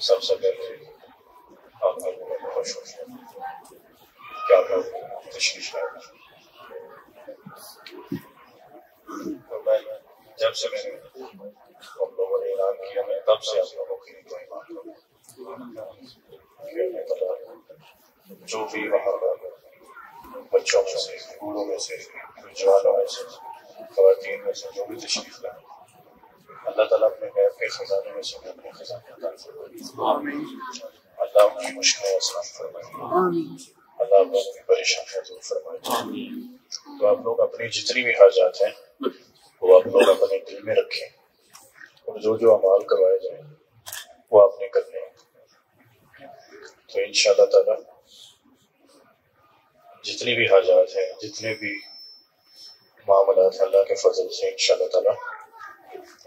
सबसे पहले आप लोगों को खुश हो क्या लोग तशरीफ लाए तो मैं जब से मैंने हम लोगों ने ऐलान किया मैं तब से आप लोगों की दुआएं मांग जो भी वहाँ पर बच्चों में से बूढ़ों में से जवानों में से खातन में से जो भी तशरीफ़ लाए। अल्लाह ताला अपने गैब के खजाने में से अपने खजाने फरमाए। अल्लाह उनकी मुश्किलें आसान फरमाए। अल्लाह की परेशानियाँ दूर फरमाए। तो आप लोग अपनी जितनी भी हाजात हैं वो आप लोग अपने दिल में रखें। और जो जो अमाल करवाए जाए वो आपने करने तो इन ताला, जितनी भी हाजात हैं, जितने भी मामलात हैं अल्लाह के फजल से इन ताला,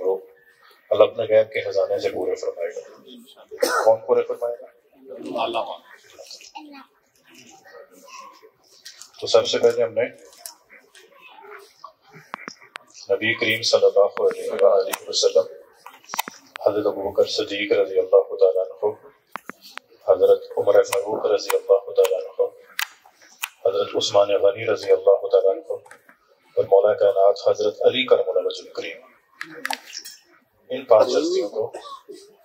वो अल्लाह अपने गैब के खजाने से पूरे फरमाएगा। कौन पूरे फरमाएगा? तो सबसे पहले हमने नबी करीम सल्लल्लाहु अलैहि वसल्लम, हज़रत अबू बकर सदीक रज़ी अल्लाह तआला हज़रत उमर फारूक रज़ी अल्लाह अन्हु हज़रत उस्मान गनी रज़ी अल्लाह अन्हु और मौला कायनात हज़रत अली करमुल्लाह वजल करीम इन पाँच हस्तियों को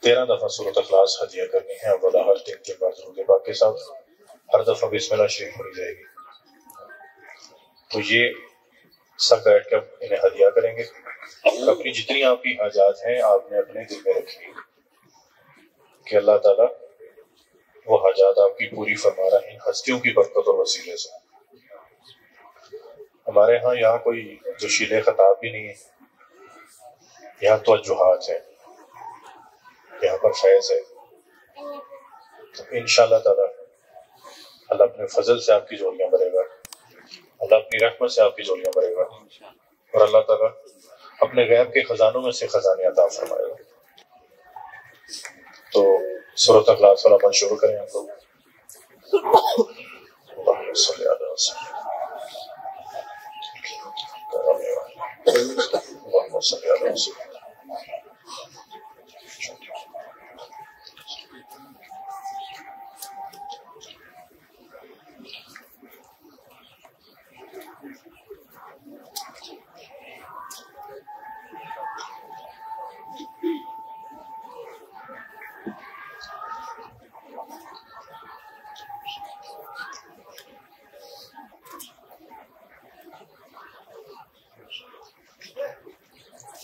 तेरह दफ़ा सूरत अखलास हदिया करनी है अव्वला हर तीन तीन बार के बाकी सब हर दफ़ा बिस्मिल्लाह शरीफ पढ़ी जाएगी तो ये सब बैठ कर इन्हें हदिया करेंगे अपनी जितनी आपकी हाजात हैं आपने अपने दिल में रखी कि अल्लाह ताला वो हाजात आपकी पूरी फरमा रहा है इन हस्तियों की बरकत और वसीले से। हमारे यहाँ यहाँ कोई जोशीले खताब भी नहीं है, यहाँ तो अजुहात है। यहाँ पर फैज है। तो इन अल्लाह अपने फजल से आपकी जोड़ियाँ भरेगा। अल्लाह अपनी रहमत से आपकी जोड़ियाँ भरेगा। और अल्लाह ताला अपने गैब के खजानों में से खजाने अता फरमाएगा। तो सूरत अखलास वाला मन शुरू करें आप लोग अल्लाहुम्मा सल्ली अला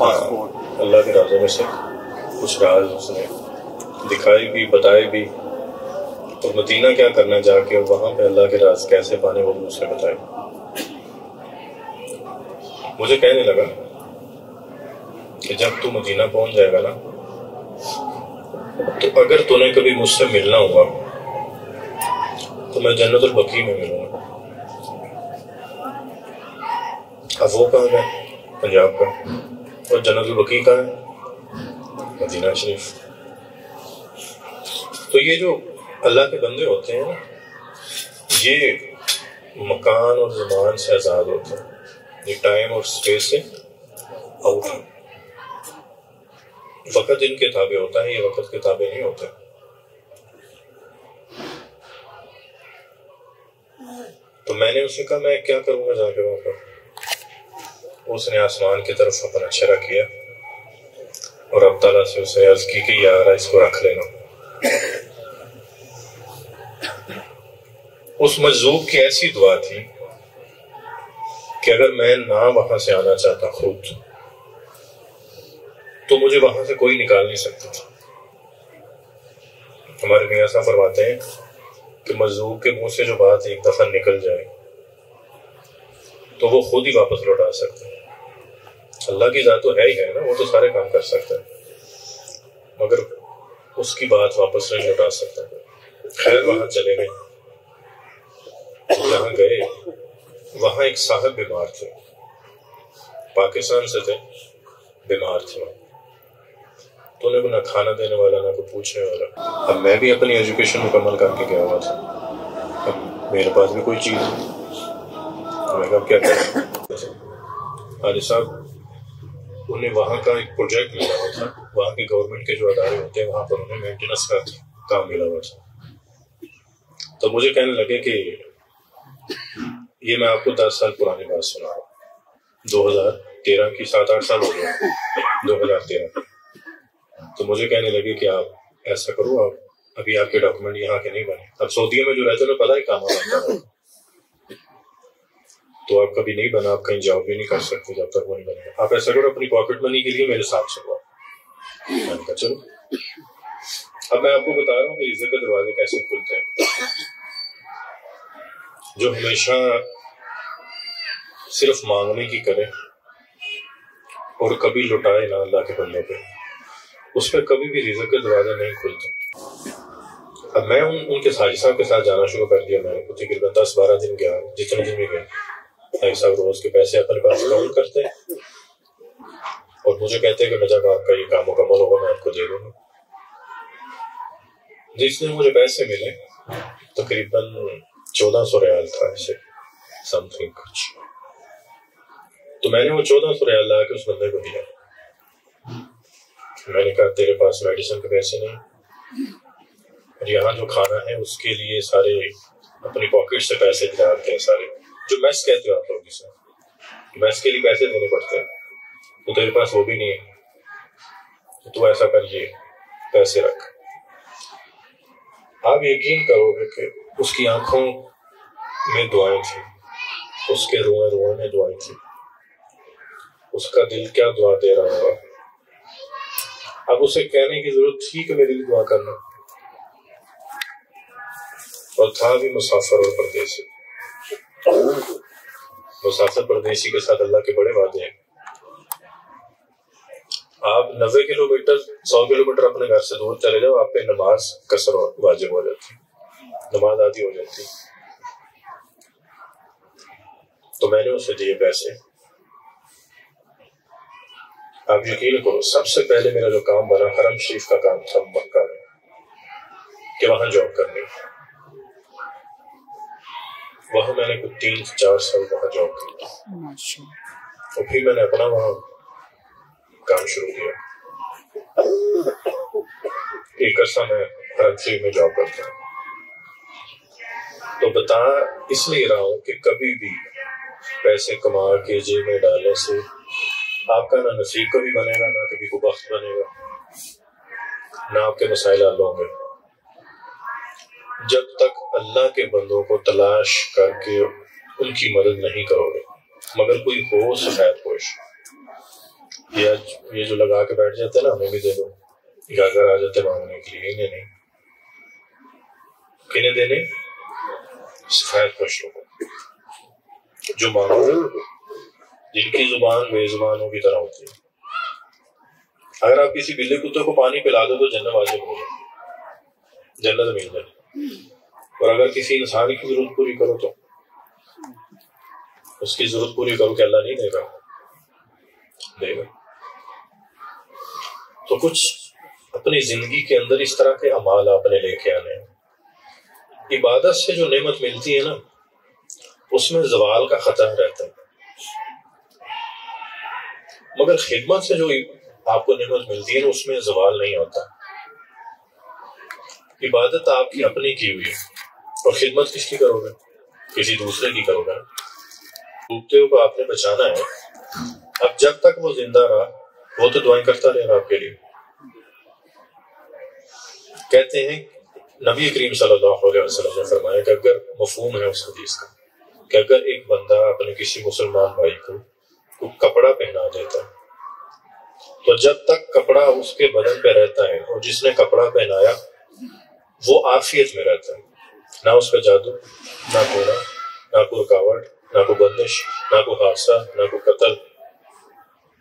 सय्यिदिना अल्लाह के राजों में से कुछ राज उसने दिखाए भी, बताए भी। और मदीना क्या करना जाके? वहाँ पे अल्लाह के राज कैसे पाने वो उसने बताए। मुझे कहने लगा कि जब तू मदीना पहुँच जाएगा ना तो अगर तूने कभी मुझसे मिलना हुआ तो मैं जन्नतुल बकी में मिलूँगा। अब वो कहाँ गए पंजाब का। तो जनरल वकील का है, मदीना शरीफ। तो ये जो अल्लाह के बंदे होते हैं ये मकान और जमान से आज़ाद होते हैं। ये टाइम और स्पेस से आउट वक़्त इनके ताबे होता है, ये वक़्त के ताबे नहीं होते। तो मैंने उससे कहा, मैं क्या करूँगा जाके वहाँ पर? उसने आसमान की तरफ़ अपना चेहरा किया और अब तला से उसे अर्ज़ की कि यार इसको रख लेना। उस मजलूब की ऐसी दुआ थी कि अगर मैं ना वहाँ से आना चाहता खुद तो मुझे वहाँ से कोई निकाल नहीं सकता। था हमारे मियाँ साहब फरमाते हैं कि मजदूर के मुँह से जो बात एक दफ़ा निकल जाए तो वो खुद ही वापस लौटा सकते हैं। अल्लाह की जात तो है ही है ना, वो तो सारे काम कर सकता है। मगर उसकी बात वापस नहीं लौटा सकता। खैर, वहाँ चले गए। जहाँ गए, वहाँ एक साहब बीमार थे। पाकिस्तान से थे, बीमार थे। तो उन्हें को ना खाना देने वाला, ना कोई पूछने वाला। अब मैं भी अपनी एजुकेशन मुकम्मल करके गया हुआ था। अब मेरे पास भी कोई चीज़ मैं कहा क्या करें? हाजी साहब उन्हें वहाँ का एक प्रोजेक्ट मिला हुआ था। वहाँ के गवर्नमेंट के जो अदारे होते हैं, वहाँ पर उन्हें मेंटेनेंस का काम मिला हुआ था। तो मुझे कहने लगे कि ये मैं आपको दस साल पुरानी बात सुना रहा हूँ। दो हज़ार तेरह की सात आठ साल हो गया दो हज़ार तेरह। तो मुझे कहने लगे कि आप ऐसा करो, आप अभी आपके डॉक्यूमेंट यहाँ के नहीं बने। अब सऊदीया में जो रहते हैं पता ही काम बनता तो आप कभी नहीं बना आप कहीं जॉब भी नहीं कर सकते जब तक वो नहीं बनेगा। आप ऐसा करो अपनी पॉकेट मनी के लिए मेरे साथ चलो मैंने कहा चलो। अब मैं आपको बता रहा हूँ कि के दरवाजे कैसे खुलते हैं। जो हमेशा सिर्फ़ मांगने की करे और कभी लुटाए ना अल्लाह के बंदों पे उस पर कभी भी रिजक के दरवाजे नहीं खुलते। अब मैं उन, उनके साजिद साहब के साथ जाना शुरू कर दिया मैंने तकरीबन दस बारह दिन गया जितने दिन भी गए। भाई साहब रोज के पैसे अपने पास काउंट करते हैं। और मुझे कहते हैं कि जब आपका ये काम मुकम्मल होगा, मैं आपको दे दूँगा। जिसने मुझे पैसे मिले, तकरीबन चौदह सौ रियाल था ऐसे समथिंग कुछ। तो मैंने वो चौदह सौ रियाल ला के उस बंदे को दिया। मैंने कहा, तेरे पास मेडिसिन के पैसे नहीं और यहाँ जो खाना है, उसके लिए सारे अपनी पॉकेट से पैसे डालते हैं सारे। जो मैस कहते हो आप लोग इसे। मैस के लिए पैसे देने पड़ते हैं। तो तेरे पास वो भी नहीं है। तो तू ऐसा कर ये, पैसे रख। आप यकीन करोगे कि उसकी आँखों में दुआएँ थी। उसके रोए रुए में दुआएँ थी। उसका दिल क्या दुआ दे रहा होगा? अब उसे कहने की ज़रूरत थी कि मेरे लिए दुआ करना। और था भी मुसाफर और परदेसी मुसाफिर परदेसी के साथ अल्लाह के बड़े वादे हैं। आप नब्बे किलोमीटर, सौ किलोमीटर अपने घर से दूर चले जाओ, आप पे नमाज़ कसर वाजिब हो जाती नमाज़ आदि हो जाती तो मैंने उसे दिए पैसे। आप यकीन करो, सबसे पहले मेरा जो काम बना, हरम शरीफ का काम था मक्का में, कि वहाँ जॉब करनी। वहाँ मैंने कुछ तीन चार साल वहाँ जॉब की और फिर मैंने अपना वहाँ काम शुरू किया। एक अर्सा मैं शरीफ में जॉब करता हूँ। तो बता इसलिए रहा हूँ कि कभी भी पैसे कमा के जेब में डालने से आपका ना नसीब कभी बनेगा ना कभी को वक्त बनेगा ना आपके मसाइल हल होंगे। जब तक अल्लाह के बंदों को तलाश करके उनकी मदद नहीं करोगे, मगर कोई हो सफ़ेद पोश ये ये जो लगा के बैठ जाते ना, हमें भी दे दो। गागर आ जाते मांगने के लिए, इन्हें नहीं। किन्हें देने सफ़ेद पोश लोगों जो मांगो, जिनकी ज़ुबान बेजुबानों की तरह होती है। अगर आप किसी बिल्ली कुत्ते को पानी पिला दो तो जन्नत वाजिब हो जाए जन्नत मिल जाए और अगर किसी इंसान की ज़रूरत पूरी करो तो उसकी ज़रूरत पूरी करो कि अल्लाह नहीं देगा। देगा। तो कुछ अपनी ज़िंदगी के अंदर इस तरह के अमाल आपने लेके आने इबादत से जो नेमत मिलती है ना, उसमें जवाल का खतरा रहता है। मगर खिदमत से जो आपको नेमत मिलती है ना, उसमें जवाल नहीं होता। इबादत आपकी अपनी की हुई है और खिदमत किसकी करोगे? किसी दूसरे की करोगे डूबते को आपने बचाना है। अब जब तक वो ज़िंदा रहा वो तो दुआएँ करता रहेगा आपके लिए। कहते हैं नबी करीम सल्लल्लाहु अलैहि वसल्लम ने फरमाया कि अगर मफहूम है उस हदीस का कि अगर एक बंदा अपने किसी मुसलमान भाई को, कपड़ा पहना देता तो जब तक कपड़ा उसके बदन पे रहता है और जिसने कपड़ा पहनाया वो आफियत में रहता है। ना उस पर जादू, ना कोड़ा ना कोई रुकावट, ना कोई बंदिश ना कोई हादसा, ना कोई कत्ल।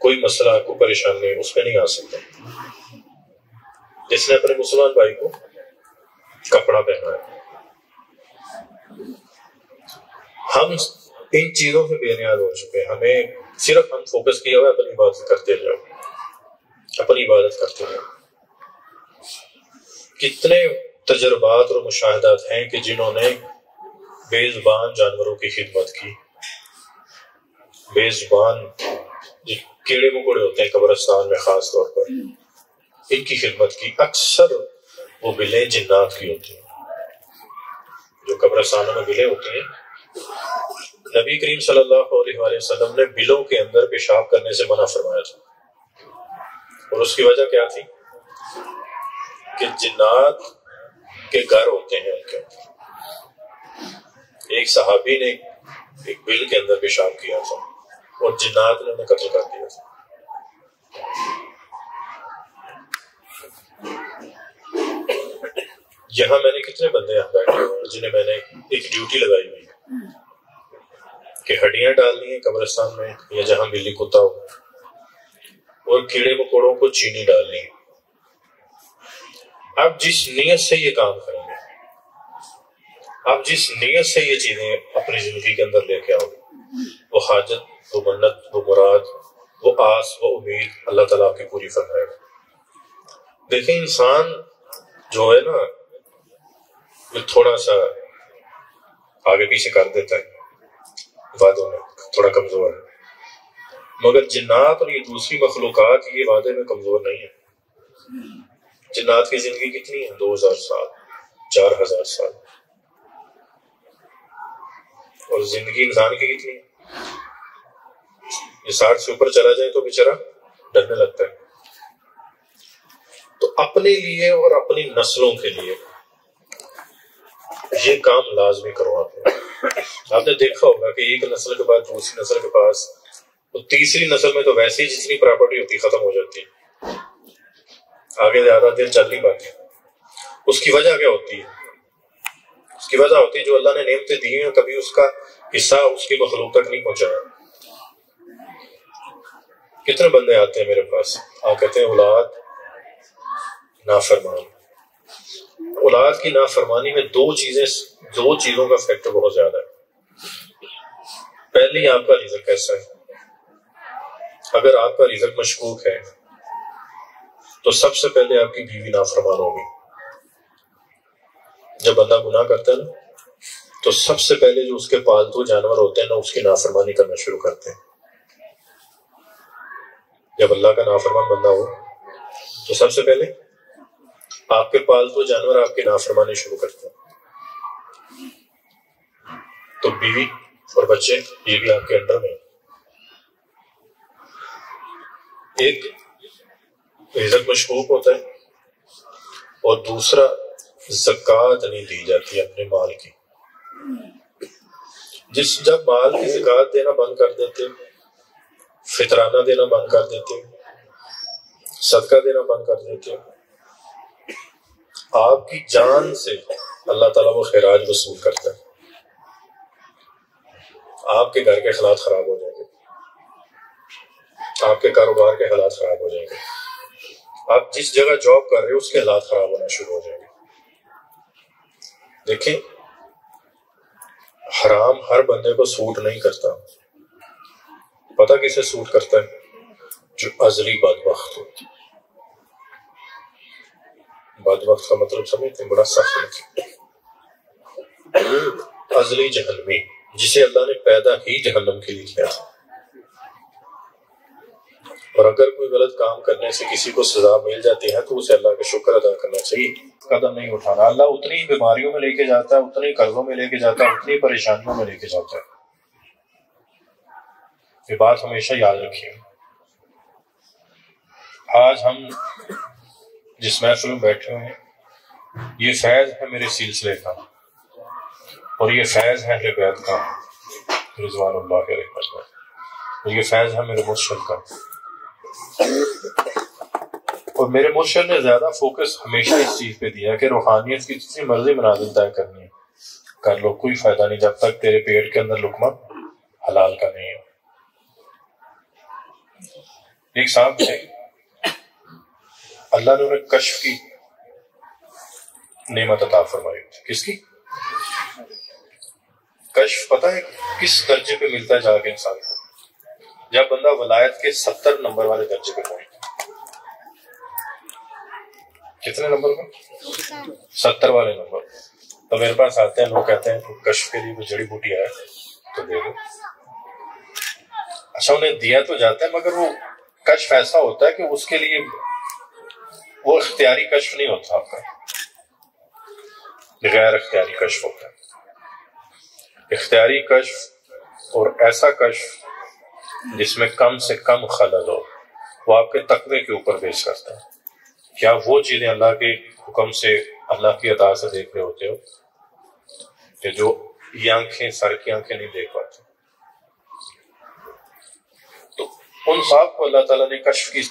कोई मसला, कोई परेशानी उस पर नहीं आ सकता। जिसने अपने मुसलमान भाई को कपड़ा पहनाया हम इन चीज़ों से बेनियाद हो चुके हैं। हमें सिर्फ़ हम फोकस किया हुआ अपनी इबादत करते जाओ अपनी इबादत करते जाओ कितने तजर्बात और मुशाहदात हैं कि जिन्होंने बेजबान जानवरों की खिदमत की। बेजबान कीड़े मकोड़े होते हैं कब्रस्तान में खास तौर पर, इनकी खिदमत की अक्सर वो बिलें जिन्नात की होती हैं। जो कब्रस्तानों में बिलें होती हैं, नबी करीम सल्लल्लाहु अलैहि वसल्लम ने बिलों के अंदर पेशाब करने से मना फरमाया था। और उसकी वजह क्या थी? कि जिन्नात के घर होते हैं उनके एक सहाबी ने एक बिल के अंदर पेशाब किया था और जिन्नात ने उन्हें कत्ल कर दिया था। यहाँ मैंने कितने बंदे यहाँ बैठे हुए जिन्हें मैंने एक ड्यूटी लगाई हुई है कि हड्डियाँ डालनी है कब्रिस्तान में या जहाँ बिल्ली कुत्ता हो और कीड़े मकोड़ों को चीनी डालनी है। आप जिस नीयत से ये काम करेंगे, आप जिस नीयत से ये चीज़ें अपनी ज़िंदगी के अंदर लेके आओगे, वो हाजत वो मन्नत, वो मुराद, वो आस, वो उम्मीद अल्लाह ताला आपकी पूरी फरमाएगा। देखिए, इंसान जो है ना, वो थोड़ा सा आगे पीछे कर देता है, वादों में, थोड़ा कमज़ोर है। मगर जिन्नात और ये दूसरी मखलूकत, ये वादे में कमज़ोर नहीं है। जिन्नात की ज़िंदगी कितनी है? दो हज़ार साल, चार हज़ार साल। और ज़िंदगी इंसान की कितनी है? ये साठ से ऊपर चला जाए तो बेचारा डरने लगता है। तो अपने लिए और अपनी नस्लों के लिए ये काम लाजमी करो आप आपने देखा होगा कि एक नस्ल के बाद दूसरी नस्ल के पास तो तीसरी नस्ल में तो वैसे ही जितनी प्रॉपर्टी होती, खत्म हो जाती है। आगे ज़्यादा देर चल नहीं पाती उसकी वजह क्या होती है? उसकी वजह होती है जो अल्लाह ने नेमते दी है कभी उसका हिस्सा उसकी मखलूक तक नहीं पहुँचाया कितने बंदे आते हैं मेरे पास? आ कहते हैं, औलाद नाफरमान। औलाद की नाफरमानी में दो चीज़ें, दो चीज़ों का फैक्टर बहुत ज़्यादा है। पहली, आपका रिजक कैसा है? अगर आपका रिजक मशकूक है तो सबसे पहले आपकी बीवी नाफरमान होगी। जब बंदा गुनाह करता है ना तो सबसे पहले जो उसके पालतू जानवर होते हैं ना, उसकी नाफरमानी करना शुरू करते हैं। जब अल्लाह का नाफरमान बंदा हो तो सबसे पहले आपके पालतू जानवर आपकी नाफरमानी शुरू करते हैं। तो बीवी और बच्चे, ये भी आपके अंडर में एक रिजक मशकूक होता है। और दूसरा, जक़ात नहीं दी जाती अपने माल की। जिस, जब माल की जक़ात देना बंद कर देते हो, फितराना देना बंद कर देते हो, सदका देना बंद कर देते हो, आपकी जान से अल्लाह ताला वो खैराज वसूल करता है। आपके घर के हालात खराब हो जाएँगे। आपके कारोबार के हालात खराब हो जाएँगे। आप जिस जगह जॉब कर रहे हो, उसके हालात खराब होना शुरू हो जाएँगे। देखें हराम हर बंदे को सूट नहीं करता। पता किसे सूट करता है? जो अजली बदबख्त हो। बदबख्त का मतलब समझते बड़ा सख्त अजली जहनमी जिसे अल्लाह ने पैदा ही जहन्नम के लिए किया और अगर कोई गलत काम करने से किसी को सजा मिल जाती है तो उसे अल्लाह का शुक्र अदा करना चाहिए। कदम नहीं उठाना। अल्लाह उतनी बीमारियों में लेके जाता है, उतनी कर्जों में लेके जाता है, उतनी परेशानियों में लेके जाता है। ये बात हमेशा याद रखिए। आज हम जिस महफिल में बैठे हुए हैं, ये फैज है मेरे सिलसिले का, और ये फैज है बैत का रिजवान और ये फैज है मेरे मुर्शद का। और मेरे मुर्शद ने ज़्यादा फोकस हमेशा इस चीज़ पे दिया कि रूहानियत की जितनी मर्ज़ी मनाजिल तय करनी है। कर लो, कोई फ़ायदा नहीं, जब तक तेरे पेट के अंदर लुकमा हलाल का नहीं है। एक सांप थे। अल्लाह ने उन्हें कश्फ की नेमत अता फरमाई। किसकी? कश्फ पता है किस दर्जे पे मिलता है जाके इंसान को? जब बंदा वलायत के सत्तर नंबर वाले दर्जे पे पहुँचता कितने नंबर पर सत्तर वाले नंबर। तो मेरे पास आते हैं, लोग कहते हैं तो कश्फ के लिए जड़ी बूटी है तो दे दो। अच्छा उन्हें दिया तो जाता है, मगर वो कश्फ ऐसा होता है कि उसके लिए वो इख्तियारी कश्फ नहीं होता आपका। गैर इख्तियारी कश्फ होता है। इख्तियारी कश्फ और ऐसा कश्फ जिसमें कम से कम खलल हो, वो आपके तकवे के ऊपर पेश करता है। क्या वो चीज़ें अल्लाह के हुक्म से अल्लाह की अदा से देख रहे होते हो? कि जो ये आँखें, सर की आँखें नहीं देख पाते। तो उन साहब को अल्लाह ताला ने कश्फ की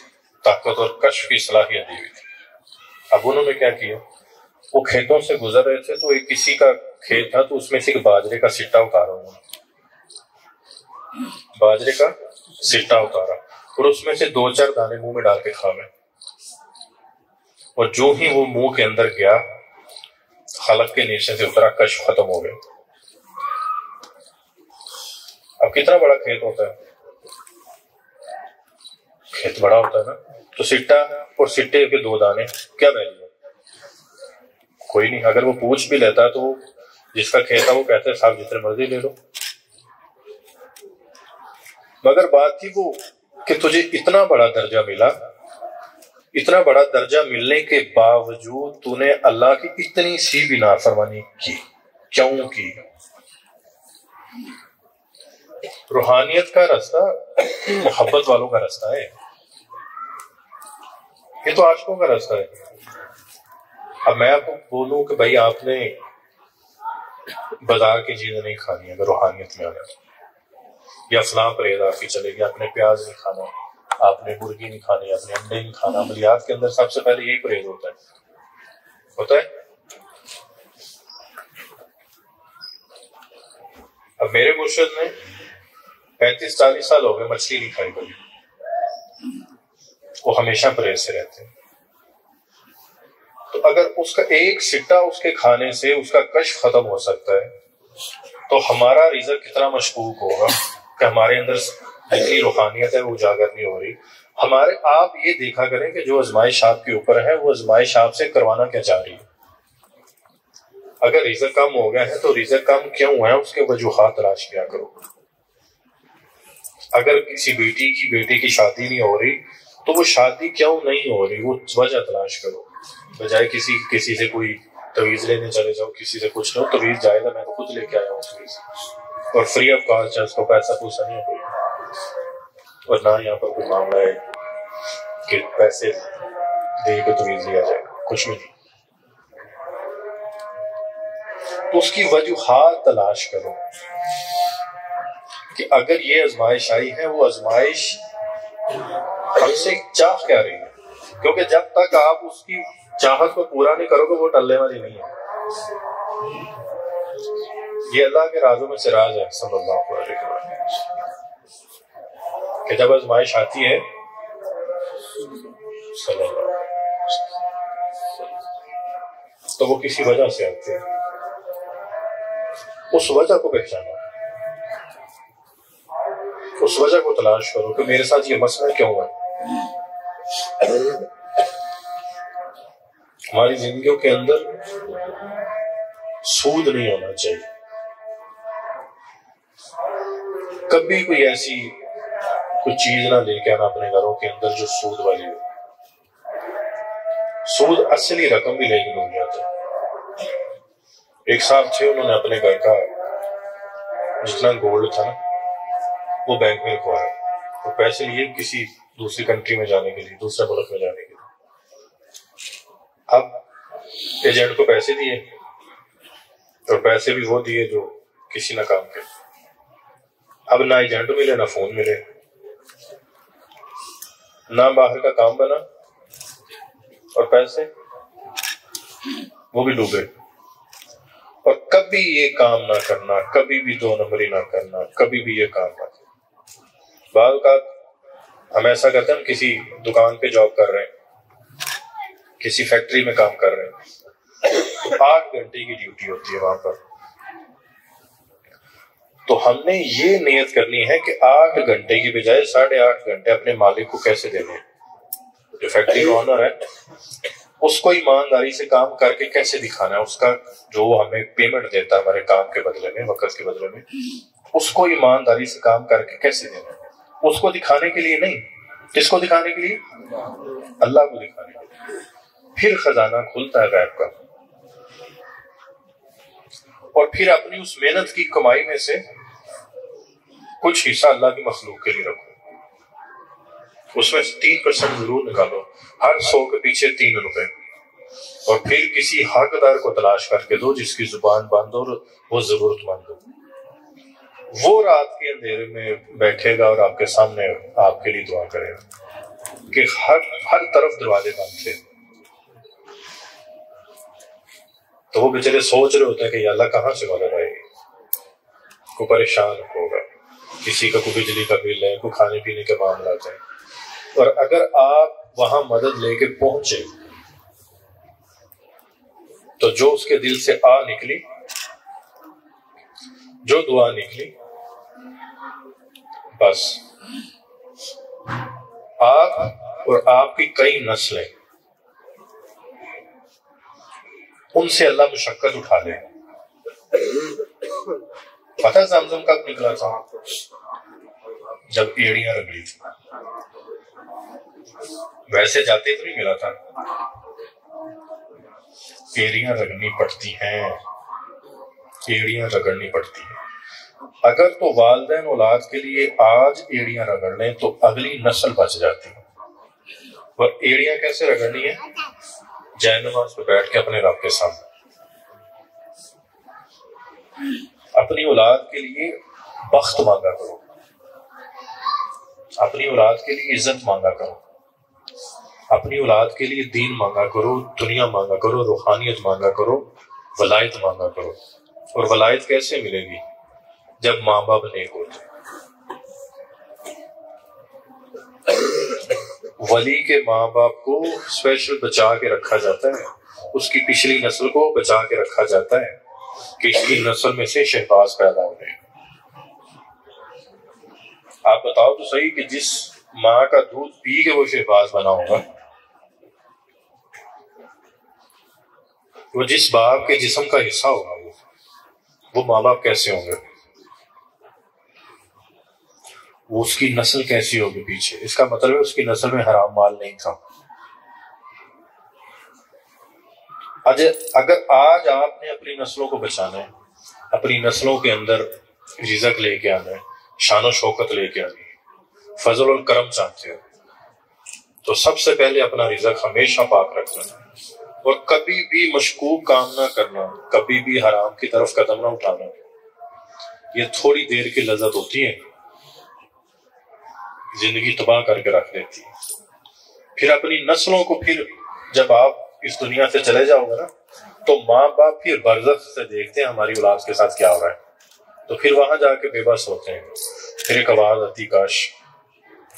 ताकत और कश्फ की सलाहियत दी हुई थी। अब उन्होंने क्या किया? वो खेतों से गुजर रहे थे तो एक किसी का खेत था तो उसमें से एक बाजरे का सिट्टा उतारा उन्होंने। बाजरे का सिट्टा उतारा और उसमें से दो चार दाने मुँह में डाल के खा गए और जो ही वो मुँह के अंदर गया, खलक के नीचे से उतरा, कश खत्म हो गया। अब कितना बड़ा खेत होता है? खेत बड़ा होता है ना? तो सिट्टा और सिट्टे के दो दाने, क्या वैल्यू है? कोई नहीं, अगर वो पूछ भी लेता तो जिसका खेत है वो कहते हैं, साहब, जितने मर्ज़ी ले लो। मगर बात थी वो कि तुझे इतना बड़ा दर्जा मिला, इतना बड़ा दर्जा मिलने के बावजूद तूने अल्लाह की इतनी सी भी नाफरमानी की। क्यों की? रूहानियत का रास्ता मोहब्बत वालों का रास्ता है। ये तो आशकों का रास्ता है। अब मैं आपको बोलूँ कि भाई आपने बाज़ार की चीज़ें नहीं खानी अगर रूहानियत में आना या फलां परहेज आपकी चलेगी आपने प्याज नहीं खाना, आपने मुर्गी नहीं खानी, आपने अंडे नहीं खाना अमलियात के अंदर सबसे पहले यही परहेज होता है। होता है? अब मेरे मुर्शद ने पैंतीस, चालीस साल हो गए मछली नहीं खाई कभी। वो हमेशा परहेज से रहते हैं। तो अगर उसका एक सिट्टा उसके खाने से उसका कश खत्म हो सकता है तो हमारा रिजक कितना मशकूक होगा? कि हमारे अंदर जितनी रूहानियत है, वो उजागर नहीं हो रही। हमारे, आप ये देखा करें कि जो आजमाइश आपके ऊपर है, वो आजमाइश आपसे करवाना क्या चाह रही है? अगर रिजक कम हो गया है तो रिजक कम क्यों है? उसके वजूहत तलाश किया करो। अगर किसी बेटी की, बेटे की शादी नहीं हो रही तो वो शादी क्यों नहीं हो रही? वो वजह तलाश करो। बजाय किसी किसी से कोई तवीज लेने चले जाओ, किसी से कुछ लो तवीज जाएगा मैं तो खुद लेके आया हूँ तवीज और फ्री ऑफ़ कॉस्ट है उसको पैसा पूछा नहीं है और ना यहाँ पर कोई मामला है कि पैसे दे के तवीज लिया जाए कुछ भी नहीं। तो उसकी वजूहत तलाश करो कि अगर ये आजमाइश आई है, वो आजमाइश हमसे चाह क्या रही है? क्योंकि जब तक आप उसकी चाहत को पूरा नहीं करोगे, वो टलने वाली नहीं है। ये अल्लाह के राजों में से राज है, सल्लल्लाहु कि जब आजमाइश आती है तो वो किसी वजह से आती है। उस वजह को पहचानो। उस वजह को तलाश करो कि मेरे साथ ये मसला क्यों हुआ हमारी जिंदगियों के अंदर सूद नहीं होना चाहिए। कभी कोई ऐसी कोई चीज़ ना लेके आना अपने घरों के अंदर जो सूद वाली हो। सूद असली रकम भी लेके डूब जाता। एक साहब थे उन्होंने अपने घर का जितना गोल्ड था ना, वो बैंक में रखवाया। तो पैसे लिए किसी दूसरी कंट्री में जाने के लिए, दूसरे मुल्क में जाने के लिए। अब एजेंट को पैसे दिए, और पैसे भी वो दिए जो किसी ना काम के अब ना एजेंट मिले, ना फ़ोन मिले। ना बाहर का काम बना, और पैसे, वो भी डूबे। और कभी ये काम ना करना, कभी भी दो नंबरी ना करना, कभी भी ये काम ना करना। बाल का हम ऐसा करते हैं किसी दुकान पे जॉब कर रहे हैं, किसी फैक्ट्री में काम कर रहे हैं। आठ घंटे की ड्यूटी होती है वहाँ पर। तो हमने ये नियत करनी है कि आठ घंटे की बजाय साढ़े आठ घंटे अपने मालिक को कैसे देने जो फैक्ट्री ऑनर है। उसको ईमानदारी से काम करके कैसे दिखाना है? उसका जो हमें पेमेंट देता है हमारे काम के बदले में, वक्त के बदले में, उसको ईमानदारी से काम करके कैसे देना है? उसको दिखाने के लिए नहीं। किसको दिखाने के लिए? अल्लाह को दिखाने के लिए। फिर खजाना खुलता है गैब का। और फिर अपनी उस मेहनत की कमाई में से कुछ हिस्सा अल्लाह की मखलूक के लिए रखो। उसमें तीन परसेंट ज़रूर निकालो। हर सौ के पीछे तीन रुपए। और फिर किसी हकदार को तलाश करके दो जिसकी ज़ुबान बंद हो वो जरूरतमंद हो। वो रात के अंधेरे में बैठेगा और आपके सामने आपके लिए दुआ करेगा कि हर हर तरफ़ दरवाजे बंद थे। तो वो बेचारे सोच रहे होते हैं कि अल्लाह कहाँ से मदद आएगी? को परेशान होगा। किसी का कोई बिजली का बिल है, कोई खाने पीने के मामला है। और अगर आप वहाँ मदद लेके पहुँचे तो जो उसके दिल से आ निकली, जो दुआ निकली, बस। आप और आपकी कई नस्लें, उनसे अल्लाह मुशक्कत उठा ले। पता जमजम कब निकला था? जब एड़ियाँ रगड़ी थी। वैसे जाते तो नहीं मिला था। एड़ियाँ रगड़नी पड़ती हैं। एड़ियाँ रगड़नी पड़ती हैं। अगर तो वालदेन औलाद के लिए आज एड़ियाँ रगड़ लें तो अगली नस्ल बच जाती है। और एड़ियाँ कैसे रगड़नी है? जय नमाज़ पे बैठ के अपने रब के सामने। अपनी औलाद के लिए बख्त मांगा करो। अपनी औलाद के लिए इज़्ज़त मांगा करो। अपनी औलाद के लिए दीन मांगा करो, दुनिया मांगा करो, रूहानियत मांगा करो, वलायत मांगा करो। और वलायत कैसे मिलेगी? जब माँ बाप नेक होते वली के माँ बाप को स्पेशल बचा के रखा जाता है। उसकी पिछली नस्ल को बचा के रखा जाता है। इसकी नस्ल में से शहबाज पैदा हो रहे आप बताओ तो सही कि जिस माँ का दूध पी के वो शहबाज बना होगा। वो जिस बाप के जिसम का हिस्सा होगा वो। वो माँ बाप कैसे होंगे? वो उसकी नस्ल कैसी होगी पीछे? इसका मतलब है उसकी नस्ल में हराम माल नहीं था। आज अगर आज आपने अपनी नस्लों को बचाना है, अपनी नस्लों के अंदर रिजक लेके आना है, शान शौकत लेके आनी है, फजल और करम चाहते हो तो सबसे पहले अपना रिजक हमेशा पाक रखना है। और कभी भी मशकूक काम ना करना, कभी भी हराम की तरफ़ कदम ना उठाना। ये थोड़ी देर की लजत होती है, ज़िंदगी तबाह करके रख देती है। फिर अपनी नस्लों को फिर जब आप इस दुनिया से चले जाओगे ना तो माँ बाप फिर बरजख से देखते हैं हमारी औलाद के साथ क्या हो रहा है। तो फिर वहाँ जाके बेबस होते हैं। फिर एक आवाज़ आती, काश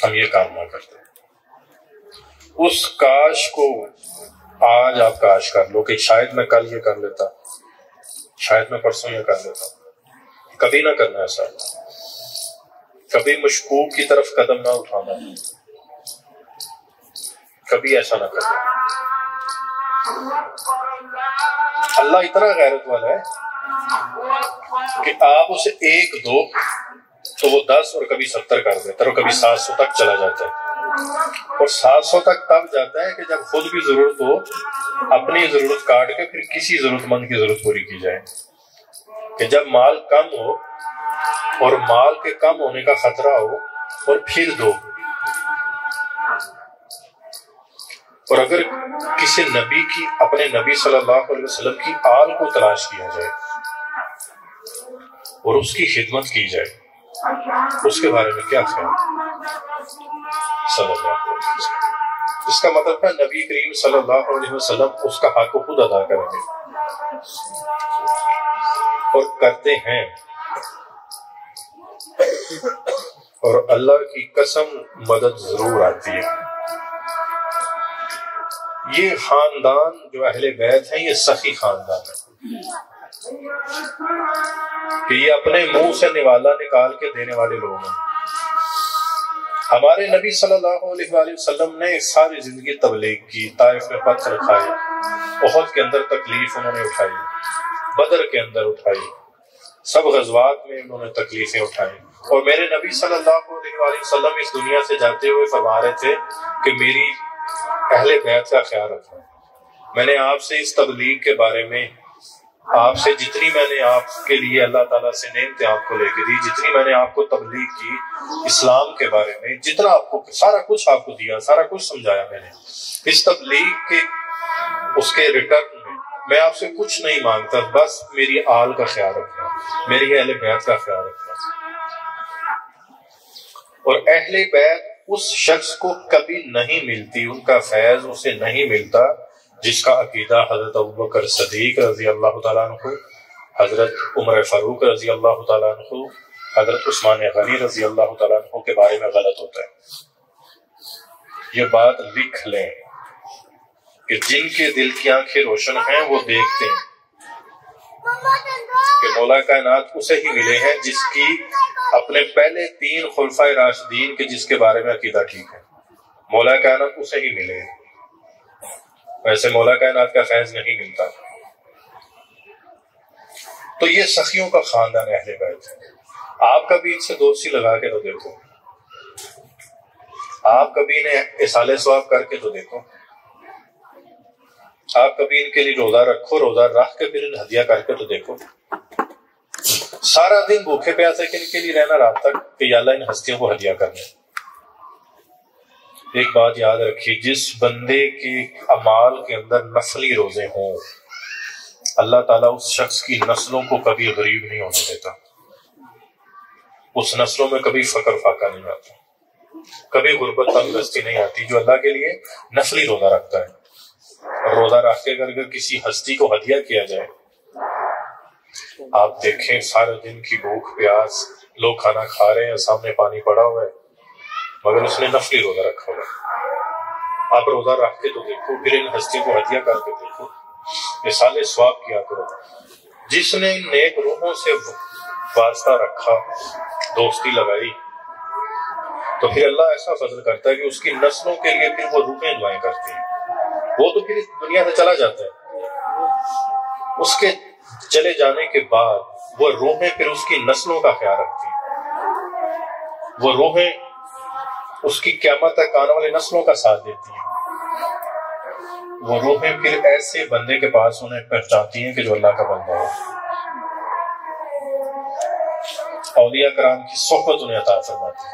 हम ये काम ना करते। उस काश को आज आप काश कर लो कि शायद मैं कल ये कर लेता, शायद मैं परसों ये कर लेता। कभी ना करना ऐसा। कभी मशकूक की तरफ़ कदम ना उठाना। कभी ऐसा ना करना। अल्लाह इतना गैरत वाला है कि आप उसे एक दो तो वो दस और कभी सत्तर कर देता है और कभी सात सौ तक चला जाता है। और सात सौ तक तब जाता है कि जब खुद भी ज़रूरत हो, अपनी ज़रूरत काट के फिर किसी जरूरतमंद की ज़रूरत पूरी की जाए। कि जब माल कम हो और माल के कम होने का खतरा हो और फिर दो और अगर किसी नबी की, अपने नबी सल्लल्लाहु अलैहि वसल्लम की आल को तलाश किया जाए और उसकी खिदमत की जाए, उसके बारे में क्या ख्याल? इसका मतलब है, नबी करीम सल्लल्लाहु अलैहि वसल्लम उसका हक खुद अदा करेंगे। और करते हैं। और अल्लाह की कसम मदद ज़रूर आती है। ये खानदान जो अहले बैत है, ये सखी खानदान है। कि ये अपने मुँह से निवाला निकाल के देने वाले लोग हैं। हमारे नबी सल्लल्लाहु अलैहि वसल्लम ने सारी ज़िंदगी तबलीग की ताइफ में पत्थर खाए बहुत के अंदर तकलीफ़ उन्होंने उठाई, बदर के अंदर उठाई, सब गजवात में उन्होंने तकलीफें उठाई। और मेरे नबी सल्लल्लाहु अलैहि वसल्लम इस दुनिया से जाते हुए फरमा रहे थे कि मेरी अहले बैत का ख्याल रखना मैंने आपसे इस तबलीग के बारे में, आपसे जितनी मैंने आपके लिए अल्लाह ताला से नेमते आपको लेके दी, जितनी मैंने आपको तबलीग की इस्लाम के बारे में, जितना आपको, सारा कुछ आपको दिया, सारा कुछ समझाया मैंने। इस तबलीग के, उसके रिटर्न में मैं आपसे कुछ नहीं माँगता, बस मेरी आल का ख्याल रखना, मेरी अहले बैत का ख्याल रखना। और अहले बैत उस शख्स को कभी नहीं मिलती, उनका फैज उसे नहीं मिलता, जिसका अकीदा हज़रत अबूबकर सदीक रज़ी अल्लाह तु हज़रत उमर फारूक रज़ी अल्लाह तु हज़रत उस्मान गनी रज़ी अल्लाह तु के बारे में गलत होता है। ये बात लिख लें कि जिनके दिल की आँखें रोशन हैं, वो देखते हैं। कि मौला कायनात उसे ही मिले हैं जिसकी अपने पहले तीन खुलफा राशदीन के जिसके बारे में अकीदा ठीक है। मौला कायनात उसे ही मिले हैं। वैसे मौला कायनात का फैज नहीं मिलता। तो ये सखियों का खानदान अहले बैत। है आप कभी इनसे दोस्ती लगा के तो देखो। आप कभी इन्हें इसाले स्वाब करके तो देखो। आप कभी इनके लिए रोजा रखो, रोजा रख के फिर इन हदिया करके तो देखो। सारा दिन भूखे प्यासे के इनके लिए रहना, रात तक कि अल्लाह इन हस्तियों को हदिया करने एक बात याद रखिए, जिस बंदे के अमाल के अंदर नस्ली रोज़े हों, अल्लाह ताला उस शख्स की नस्लों को कभी गरीब नहीं होने देता। उस नस्लों में कभी फकर फाका नहीं आता। कभी गुर्बत तंदुरुस्ती नहीं आती जो अल्लाह के लिए नस्ली रोजा रखता है। रोजा रख के अगर किसी हस्ती को हदिया किया जाए, आप देखें सारे दिन की भूख, प्यास, लोग खाना खा रहे हैं, सामने पानी पड़ा हुआ है, मगर उसने नफली रोजा रखा हुआ है। आप रोजा रख के तो देखो, फिर इन हस्ती को हदिया करके देखो। मिसाले स्वाब किया करो। जिसने नेक रूहों से वास्ता रखा, दोस्ती लगाई तो फिर अल्लाह ऐसा फजल करता है कि उसकी नस्लों के लिए फिर वो रूहें दुआएँ करती हैं। वो तो फिर इस दुनिया से चला जाता है। उसके चले जाने के बाद वो रोहें फिर उसकी नस्लों का ख्याल रखती हैं। वो रोहें उसकी क्यामत तक आने वाली नस्लों का साथ देती हैं। वो रोहें फिर ऐसे बंदे के पास उन्हें पहचानती हैं कि जो अल्लाह का बंदा हो। औलिया कराम की सोहबत उन्हें अता फरमाती है।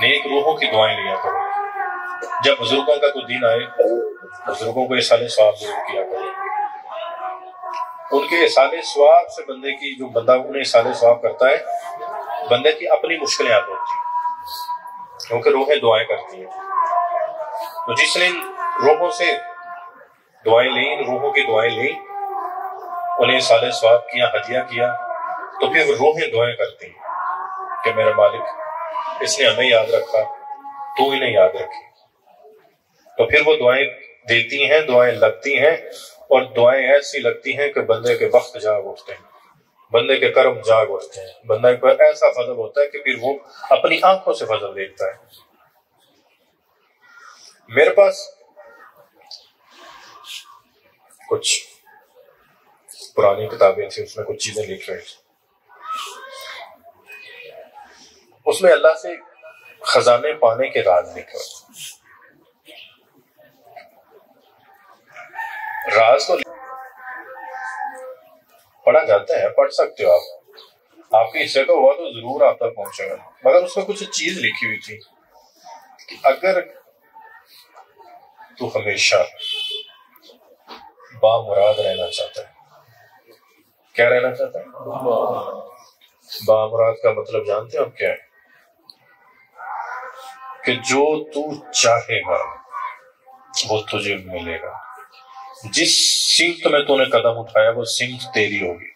नेक रूहों की दुआएँ लिया करो। जब बुज़ुर्गों का कोई दिन आए, बुज़ुर्गों को साले स्वाब ज़रूर किया करें। उनके साले स्वाब से बंदे की, जो बंदा उन्हें साले स्वाब करता है, बंदे की अपनी मुश्किलें याद होती हैं। क्योंकि रोहें दुआएँ करती हैं। तो जिसने रोहों से दुआएँ ली, रूहों की दुआएँ ली, उन्हें साले स्वाब किया, हदिया किया तो फिर रोहें दुआएँ करती हैं कि मेरा मालिक, इसने हमें याद रखा, तू इन्हें याद रखी। तो फिर वो दुआएँ देती हैं, दुआएँ लगती हैं और दुआएँ ऐसी लगती हैं कि बंदे के वक्त जाग उठते हैं, बंदे के कर्म जाग उठते हैं, बंदे पर ऐसा फजल होता है कि फिर वो अपनी आँखों से फजल देखता है। मेरे पास कुछ पुरानी किताबें थी, उसमें कुछ चीज़ें लिख रही थी। उसमें अल्लाह से खजाने पाने के राज लिखे। राज तो पढ़ा जाता है, पढ़ सकते हो आप। आपके हिस्से का हुआ तो ज़रूर आप तक पहुंचेगा मगर उसमें कुछ चीज़ लिखी हुई थी कि अगर तू हमेशा बामुराद रहना चाहता है, क्या रहना चाहता है? बामुराद का मतलब जानते हो आप क्या है? कि जो तू चाहेगा, वो तुझे मिलेगा। जिस सिंक में तूने कदम उठाया, वो सिंक तेरी होगी।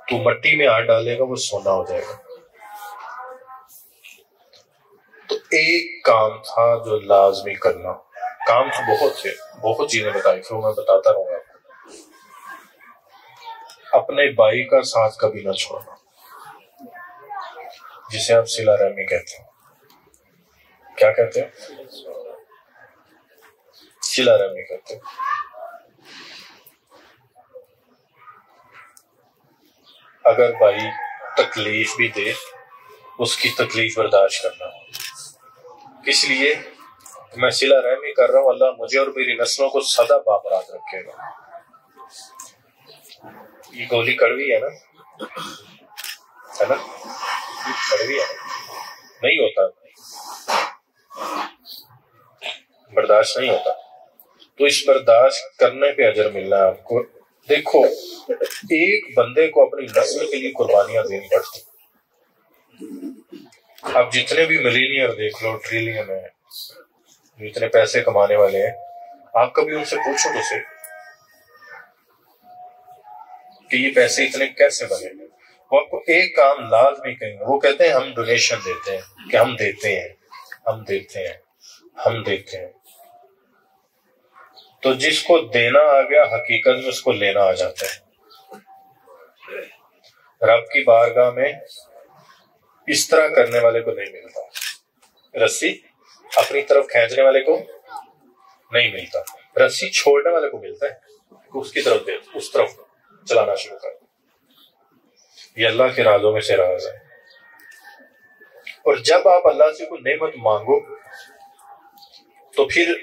तू मट्टी में हाथ डालेगा, वो सोना हो जाएगा। तो एक काम था जो लाजमी करना। काम तो बहुत थे, बहुत चीज़ें बताई फिर मैं बताता रहूँगा। अपने भाई का साथ कभी ना छोड़ना, जिसे आप सिला रहमी कहते हैं। क्या कहते हैं? सिला रहमी कहते हैं अगर भाई तकलीफ़ भी दे, उसकी तकलीफ़ बर्दाश्त करना। हो इसलिए मैं सिला रहमी कर रहा हूँ, अल्लाह मुझे और मेरी नस्लों को सदा बाबरात रखेगा। ये गोली कड़वी है ना? है ना? कड़वी है। नहीं होता। बर्दाश्त नहीं होता। तो इस बर्दाश्त करने पे अजर मिलना है आपको। देखो, एक बंदे को अपनी नस्ल के लिए कुर्बानियाँ देनी पड़ती। अब जितने भी मिलीनियर देख लो, ट्रिलियन है, जितने पैसे कमाने वाले हैं, आप कभी उनसे पूछो तो से कि ये पैसे इतने कैसे बने। वो आपको एक काम लाजमी कहेंगे, वो कहते हैं, हम डोनेशन देते हैं, कि हम देते हैं, हम देते हैं, हम देते हैं। तो जिसको देना आ गया, हकीकत में उसको लेना आ जाता है। रब की बारगाह में इस तरह करने वाले को नहीं मिलता। रस्सी अपनी तरफ़ खेचने वाले को नहीं मिलता। रस्सी छोड़ने वाले को मिलता है उसकी तरफ़ दे, उस तरफ़ चलाना शुरू कर ये अल्लाह के राजों में से राज है। और जब आप अल्लाह से कोई नेमत मांगो तो फिर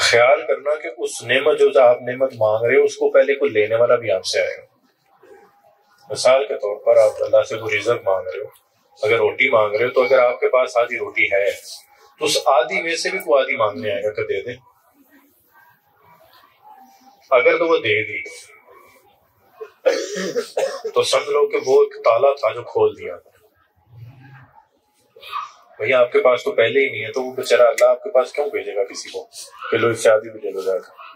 ख्याल करना कि उस नेमत जो आप नेमत मांग रहे हो, उसको पहले कोई लेने वाला भी आपसे आएगा। मिसाल के तौर पर आप अल्लाह से कोई रिज़र्व मांग रहे हो, अगर रोटी मांग रहे हो तो अगर आपके पास आधी रोटी है तो उस आधी में से भी कोई आधी मांगने आएगा कि दे दे। अगर तो वो दे दी तो समझ लो कि वो एक ताला था जो खोल दिया भैया, आपके पास तो पहले ही नहीं है तो वो बेचारा अल्लाह आपके पास क्यों भेजेगा किसी को? कि लो इससे आदि भी ले लो जाकर।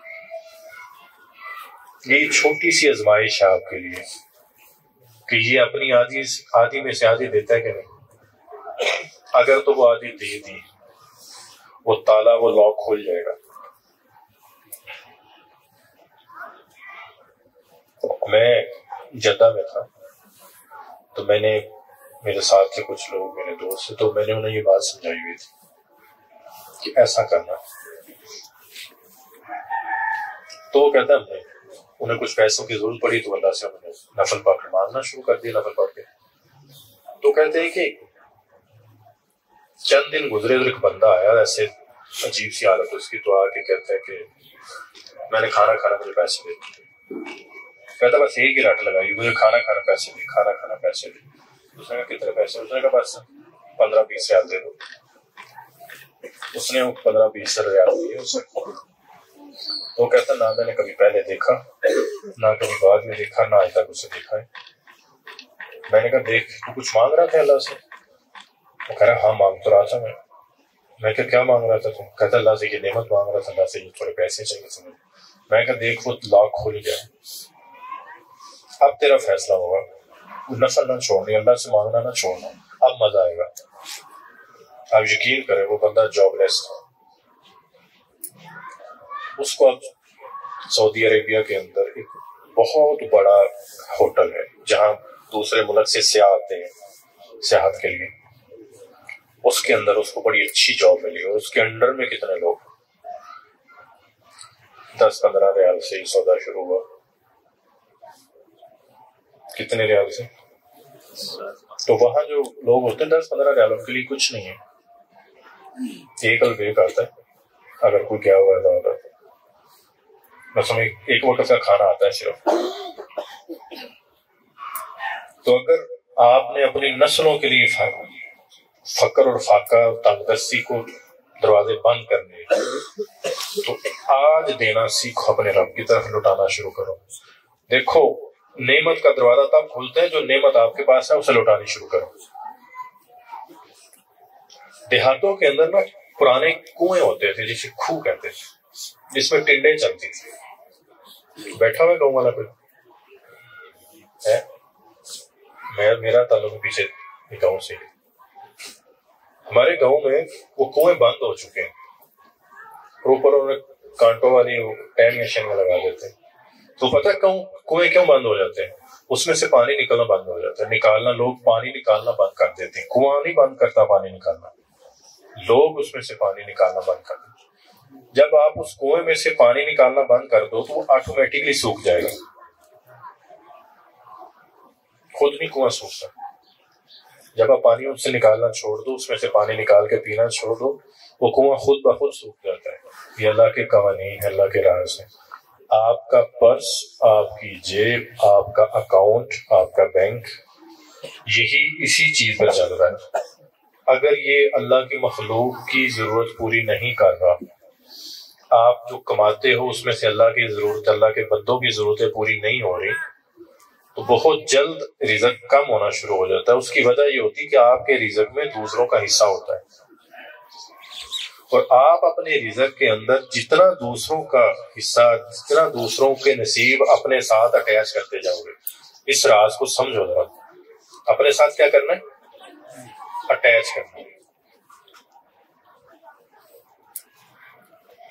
ये छोटी सी आजमाइश है आपके लिए कि ये अपनी आदि आदि में से आदि देता है कि नहीं? अगर तो वो आदि दे दी, वो ताला, वो लॉक खोल जाएगा। मैं जद्दा में था तो मैंने मेरे साथ के कुछ लोग, मेरे दोस्त थे तो मैंने उन्हें ये बात समझाई हुई थी कि ऐसा करना। तो वो कहता है उन्हें कुछ पैसों की ज़रूरत पड़ी तो अल्लाह से उन्होंने नफल पढ़ मांगना शुरू कर दिया, नफल पढ़ के। तो कहते हैं कि चंद दिन गुजरे तो एक बंदा आया, ऐसे अजीब सी हालत उसकी तो आके कहता है कि मैंने खाना खाना, मुझे पैसे दे। कहता बस एक ही रट लगाई, मुझे खाना खाना, पैसे दे, खाना खाना, पैसे दे। उसने कहा कितने पैसे उसने कहा बस पंद्रह, बीस रियाल दे दो। उसने पंद्रह, बीस रियाल दिए उसे। तो कहता, ना, मैंने कभी पहले देखा, ना कभी बाद में देखा, ना आज तक उसे देखा है। मैंने कहा, देख, तू कुछ मांग रहा था अल्लाह से? वो कह रहा हाँ मांग तो रहा था मैं। मैं क्या क्या मांग रहा था तू? कहता, अल्लाह से ये नेमत मांग रहा था, अल्लाह से थोड़े पैसे चाहिए समझ मैं कहा, देख, वो लॉक खुल गया। अब तेरा फैसला होगा। नफल ना छोड़नी, अल्लाह से मांगना ना छोड़ना। अब मज़ा आएगा। आप यकीन करें, वो बंदा जॉबलेस था। उसको अब सऊदी अरेबिया के अंदर एक बहुत बड़ा होटल है, जहाँ दूसरे मुल्क से सियाह आते हैं, सियाहत के लिए। उसके अंदर उसको बड़ी अच्छी जॉब मिली और उसके अंडर में कितने लोग? दस पंद्रह रियाल से ही सौदा शुरू हुआ। कितने रियाल से? तो वहाँ जो लोग होते हैं, दस पंद्रह रियालों के लिए कुछ नहीं है। एक अलबेक आता है। अगर कोई क्या हुआ है तो बस हमें एक वक्त का खाना आता है सिर्फ़। तो अगर आपने अपनी नस्लों के लिए फकर और फाका तंगदस्ती को दरवाजे बंद करने तो आज देना सीखो अपने रब की तरफ़, लुटाना शुरू करो। देखो नेमत का दरवाज़ा तब खुलते हैं जो नेमत आपके पास है, उसे लुटानी शुरू करो। देहातों के अंदर ना पुराने कुएँ होते थे, जिसे खूह कहते थे। जिसमें टिंडे चलती थी। बैठा हुआ गाँव वाला कोई? है? मैं मेरा ताल्लुक पीछे गाँव से। हमारे गाँव में वो कुएँ बंद हो चुके हैं। ऊपर उन्होंने कांटों वाली टैन मशीन में लगा देते हैं। तो पता क्यों, कुएँ क्यों बंद हो जाते हैं? उसमें से पानी निकलना बंद हो जाता है। निकालना, लोग पानी निकालना बंद कर देते हैं। कुआँ नहीं बंद करता पानी निकालना। लोग उसमें से पानी निकालना बंद कर देते जब आप उस कुएँ में से पानी निकालना बंद कर दो तो वो ऑटोमेटिकली सूख जाएगा। खुद नहीं कुआँ सूखता। जब आप पानी उससे निकालना छोड़ दो, उसमें से पानी निकाल के पीना छोड़ दो, वो कुआँ खुद ब खुद सूख जाता है। ये अल्लाह के कवानी है, अल्लाह के राज है। आपका पर्स, आपकी जेब, आपका अकाउंट, आपका बैंक, यही इसी चीज़ पर चल रहा है। अगर ये अल्लाह की मखलूक की ज़रूरत पूरी नहीं कर रहा, आप जो कमाते हो उसमें से अल्लाह की ज़रूरत, अल्लाह के बंदों की जरूरतें पूरी नहीं हो रही तो बहुत जल्द रिजक कम होना शुरू हो जाता है। उसकी वजह ये होती है कि आपके रिजक में दूसरों का हिस्सा होता है। और आप अपने रिजक के अंदर जितना दूसरों का हिस्सा, जितना दूसरों के नसीब अपने साथ अटैच करते जाओगे, इस राज को समझो जरा। अपने साथ क्या करना है? अटैच करना है।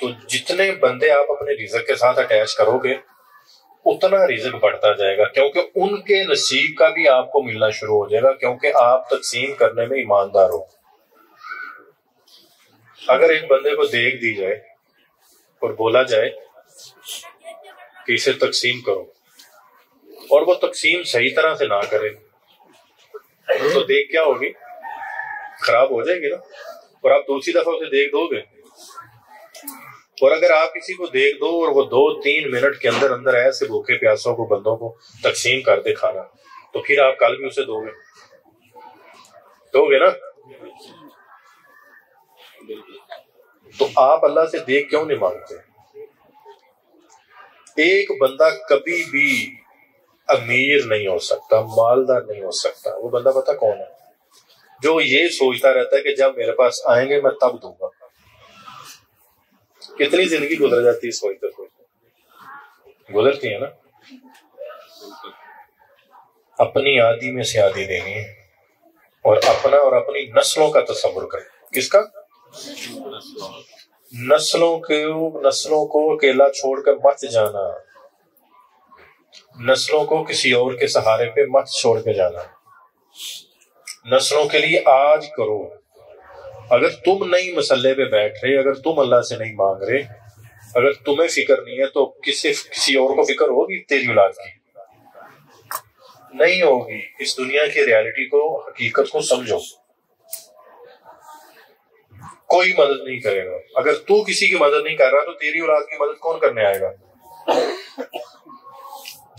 तो जितने बंदे आप अपने रिजक के साथ अटैच करोगे, उतना रिजक बढ़ता जाएगा, क्योंकि उनके नसीब का भी आपको मिलना शुरू हो जाएगा, क्योंकि आप तकसीम करने में ईमानदार हो। अगर एक बंदे को देख दी जाए और बोला जाए कि इसे तकसीम करो, और वो तकसीम सही तरह से ना करे तो देख क्या होगी? खराब हो जाएगी ना? और आप दूसरी दफ़ा उसे देख दोगे? और अगर आप किसी को देख दो और वो दो तीन मिनट के अंदर अंदर ऐसे भूखे प्यासों को, बंदों को तकसीम कर दे खाना तो फिर आप कल भी उसे दोगे? दोगे ना? तो आप अल्लाह से देख क्यों नहीं मांगते? एक बंदा कभी भी अमीर नहीं हो सकता, मालदार नहीं हो सकता। वो बंदा पता कौन है? जो ये सोचता रहता है कि जब मेरे पास आएँगे, मैं तब दूँगा। कितनी ज़िंदगी गुजर जाती है सोचते सोचते गुजरती है ना? अपनी आदि में से आदि देनी है। और अपना और अपनी नस्लों का तस्वुर करें। किसका? नस्लों के, नस्लों को अकेला छोड़कर मत जाना। नस्लों को किसी और के सहारे पे मत छोड़ के जाना। नस्लों के लिए आज करो। अगर तुम नहीं मसल्ले पे बैठ रहे, अगर तुम अल्लाह से नहीं मांग रहे, अगर तुम्हें फ़िक्र नहीं है तो किसी किसी और को फ़िक्र होगी तेरी औलाद की? नहीं होगी। इस दुनिया की रियलिटी को, हकीकत को समझो। कोई मदद नहीं करेगा। अगर तू किसी की मदद नहीं कर रहा तो तेरी औलाद की मदद कौन करने आएगा?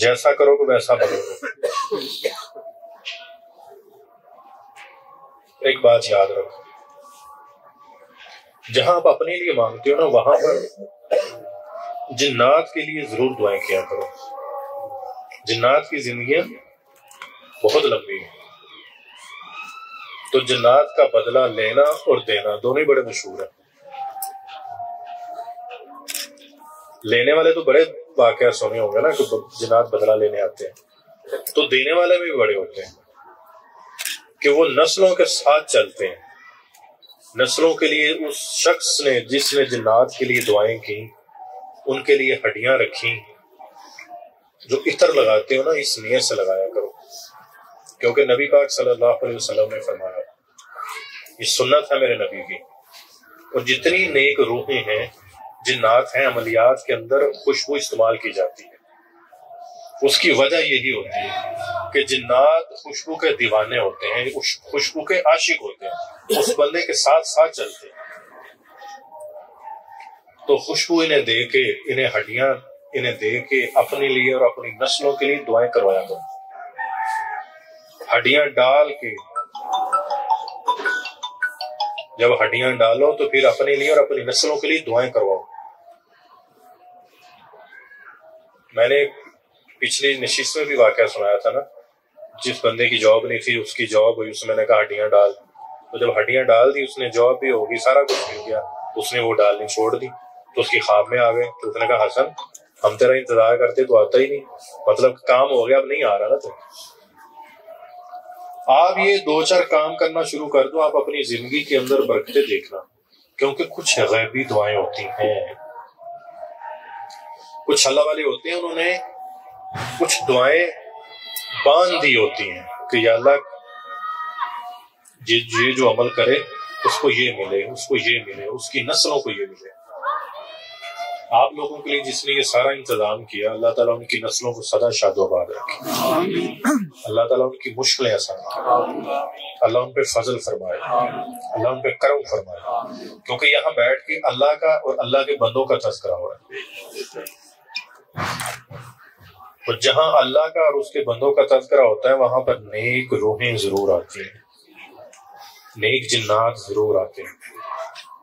जैसा करोगे वैसा बनोगे एक बात याद रखो। जहाँ आप अपने लिए मांगते हो ना, वहाँ पर जिन्नात के लिए ज़रूर दुआएँ किया करो। जिन्नात की ज़िंदगी बहुत लंबी है। तो जन्नात का बदला लेना और देना दोनों ही बड़े मशहूर है। लेने वाले तो बड़े वाकया सुने होंगे ना, कि जिन्नात बदला लेने आते हैं। तो देने वाले भी बड़े होते हैं। कि वो नस्लों के साथ चलते हैं। नस्लों के लिए उस शख्स ने, जिसने जन्नात के लिए दुआएँ की, उनके लिए हड्डियाँ रखी, जो इतर लगाते हो ना, इस नियत से लगाया करो। क्योंकि नबी पाक सल्लल्लाहु अलैहि वसल्लम ने फरमाया ये सुन्नत है मेरे नबी की। और जितनी नेक रूहें हैं जिन्नात हैं अमलियात के अंदर, खुशबू इस्तेमाल की जाती है। उसकी वजह यही होती है कि जिन्नात खुशबू के दीवाने होते हैं खुशबू के आशिक होते हैं, उस बंदे के साथ साथ चलते हैं। तो खुशबू इन्हें दे के, इन्हें हड्डियाँ, इन्हें दे के अपने लिए और अपनी नस्लों के लिए दुआएँ करवाया करो। हड्डियाँ डाल के जब हड्डियाँ डालो तो फिर अपने लिए और अपनी नस्लों के लिए दुआएँ करवाओ। मैंने पिछली नशीस में भी वाक्य सुनाया था ना, जिस बंदे की जॉब नहीं थी, उसकी जॉब हुई, उसने मैंने कहा, हड्डियाँ डाल। तो जब हड्डियाँ डाल दी, उसने जॉब भी होगी, सारा कुछ मिल गया। उसने वो डालनी छोड़ दी। तो उसकी ख्वाब में आ गए। तो उसने कहा, हसन, हम तेरा इंतज़ार करते तो आता ही नहीं। मतलब काम हो गया, अब नहीं आ रहा ना तो? आप ये दो चार काम करना शुरू कर दो, आप अपनी ज़िंदगी के अंदर बरकते देखना, क्योंकि कुछ गैबी दुआएँ होती हैं। कुछ अल्लाह वाले होते हैं, उन्होंने कुछ दुआएँ बाँध दी होती हैं कि अल्लाह ये जो अमल करे, उसको ये मिले, उसको ये मिले, उसकी नस्लों को ये मिले। आप लोगों के लिए जिसने ये सारा इंतज़ाम किया, अल्लाह ताला उनकी नस्लों को सदा शादोबाद रखे। अल्लाह ताला उनकी मुश्किलें आसान अल्लाह उन पर फजल फरमाए। अल्लाह उन पर करम फरमाए। क्योंकि यहाँ बैठ के अल्लाह का और अल्लाह के बंदों का तस्करा हो रहा है। तो जहाँ अल्लाह का और उसके बंदों का तस्करा होता है, वहाँ पर नेक रूहें ज़रूर आती हैं। नेक जिन्नात ज़रूर आते हैं।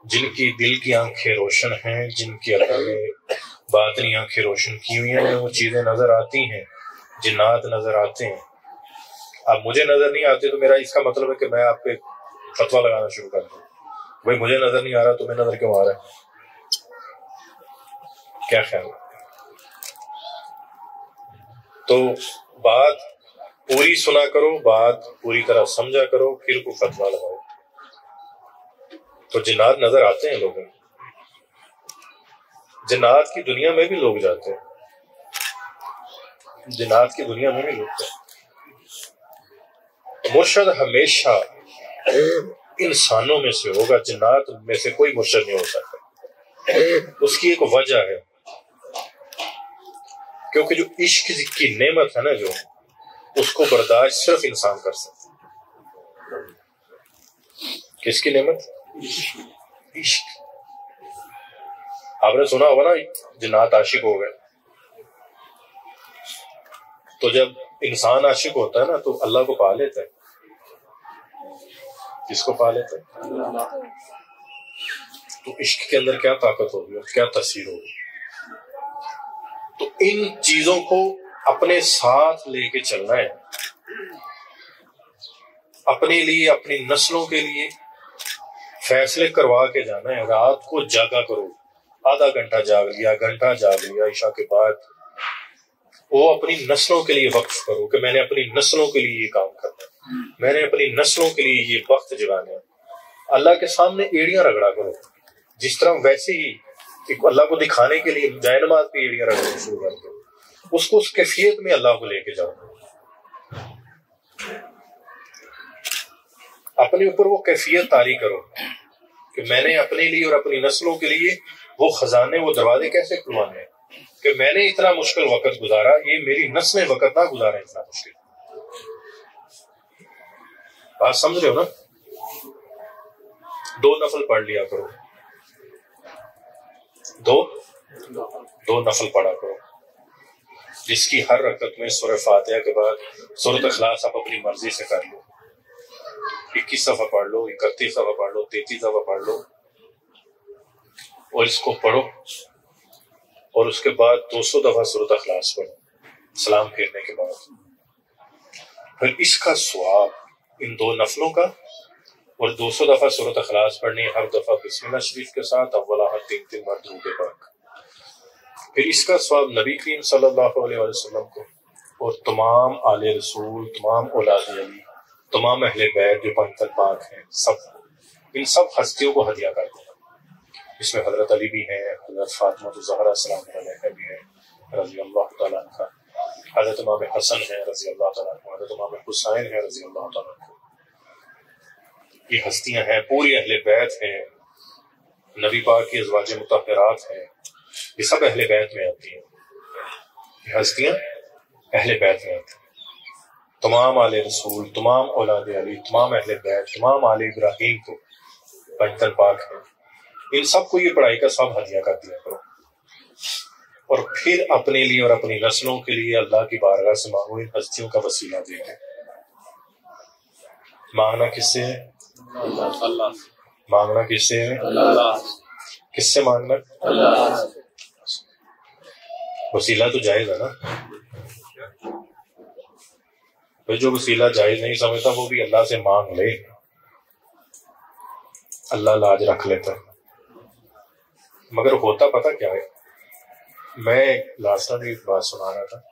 जिनकी दिल की आँखें रोशन हैं, जिनकी अल्लाह बातनी आँखें रोशन की हुई हैं, वो चीज़ें नज़र आती हैं, जिन्नात नज़र आते हैं। अब मुझे नज़र नहीं आते तो मेरा इसका मतलब है कि मैं आप पे फतवा लगाना शुरू कर दूँ। भाई, मुझे नज़र नहीं आ रहा, तुम्हें नज़र क्यों आ रहा है? क्या ख्याल तो बात पूरी सुना करो, बात पूरी तरह समझा करो, फिर को फतवा लगाओ। तो जिन्नात नज़र आते हैं लोगों को जिन्नात की दुनिया में भी लोग जाते हैं। जिन्नात की दुनिया में भी लोग जाते मुर्शद हमेशा इंसानों में से होगा, जिन्नात में से कोई मुर्शद नहीं हो सकता। उसकी एक वजह है। क्योंकि जो इश्क की नेमत है ना जो, उसको बर्दाश्त सिर्फ़ इंसान कर सकता किसकी नेमत? आपने सुना होगा ना जिन्नात आशिक हो गए। तो जब इंसान आशिक होता है ना तो अल्लाह को पा लेता है। किसको पा लेता है? तो इश्क के अंदर क्या ताकत होगी और क्या तस्वीर होगी? तो इन चीज़ों को अपने साथ लेके चलना है। अपने लिए, अपनी नस्लों के लिए फैसले करवा के जाना है। रात को जागा करो। आधा घंटा जाग लिया, घंटा जाग लिया, ईशा के बाद वो अपनी नस्लों के लिए वक्फ करो कि मैंने अपनी नस्लों के लिए ये काम करना है। मैंने अपनी नस्लों के लिए ये वक्त जगाना है। अल्लाह के सामने एड़ियाँ रगड़ा करो। जिस तरह वैसे ही अल्लाह को दिखाने के लिए जैनमाज की एड़ियाँ रगड़ना शुरू कर दो। उसको उस कैफियत में अल्लाह को लेके जाओ। अपने ऊपर वो कैफियत तारी करो। कि मैंने अपने लिए और अपनी नस्लों के लिए वो खजाने, वो दरवाजे कैसे खुलवाने कि मैंने इतना मुश्किल वक्त गुजारा, ये मेरी नस्लें वक्त ना गुजारा इतना मुश्किल। बात समझ रहे हो ना? दो नफल पढ़ लिया करो। दो? दो नफल पढ़ा करो। जिसकी हर रकत में सुर फातिहा के बाद, सूरत अखलास आप अपनी मर्ज़ी से कर लो। इक्कीस दफ़ा पढ़ लो, इकतीस दफ़ा पढ़ लो, तैतीस दफ़ा पढ़ लो, और इसको पढ़ो, और उसके बाद दो सौ दफ़ा सूरत अखलास पढ़ो, सलाम फेरने के बाद। फिर इसका स्वाब इन दो नफलों का, और दो सौ दफ़ा सूरत अखलास पढ़नी, हर दफ़ा बिस्मिल्लाह शरीफ के साथ, अव्वला तीन तीन बार के पाक। फिर इसका स्वाब नबी करीम सल्लल्लाहु अलैहि वसल्लम को, और तमाम आले रसूल, तमाम औलाद अली तमाम अहले बैत, जो पंथल पाक हैं, सब इन सब हस्तियों को हदिया कर देना इसमें हज़रत अली भी हैं, हज़रत फातमा जहरा सलाम भी हैं रज़ी अल्लाह तला हज़रत इमाम हसन है रज़ी अल्लाह तला हज़रत इमाम हुसैन है रज़ी अल्लाह तला ये हस्तियाँ हैं, पूरी अहले बैत हैं। नबी पाक की अजवाज मुतहरात हैं। ये सब अहले बैत में आती हैं। ये हस्तियाँ अहले बैत में आती हैं। तमाम आल रसूल, तमाम औलाद अली, तमाम अहले बैत, तमाम आल इब्राहिम को पंचतन पाक है। इन सबको ये पढ़ाई का सब हदिया कर दिया करो। और फिर अपने लिए और अपनी नस्लों के लिए अल्लाह की बारगाह से मांगो, इन हस्तियों का वसीला दे दें। मांगना किससे है? मांगना किससे है? किससे मांगना? वसीला तो जाएगा ना। फिर जो वसीला जायज़ नहीं समझता, वो भी अल्लाह से मांग ले। अल्लाह लाज रख लेता मगर होता पता क्या है? मैं लास्ट टाइम एक बात सुना रहा था।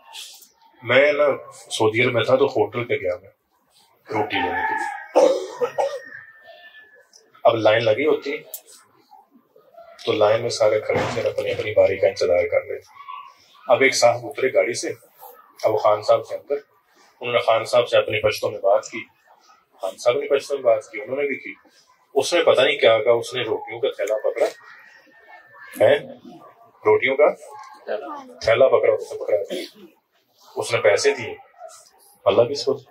मैं ना सऊदी अरब में था तो होटल पे गया मैं, रोटी लेने के लिए। अब लाइन लगी होती तो लाइन में सारे खड़े थे अपनी अपनी बारी का इंतज़ार कर रहे थे अब एक साहब उतरे गाड़ी से, अब खान साहब के अंदर। उन्होंने खान साहब से अपने पश्तों में बात की, खान साहब ने पश्तों में बात की, उन्होंने भी की। उसने पता नहीं क्या कहा, उसने रोटियों का थैला पकड़ा। है? रोटियों का? थैला पकड़ा, उसने पकड़ा। उसने पैसे दिए। अल्लाह की सोच।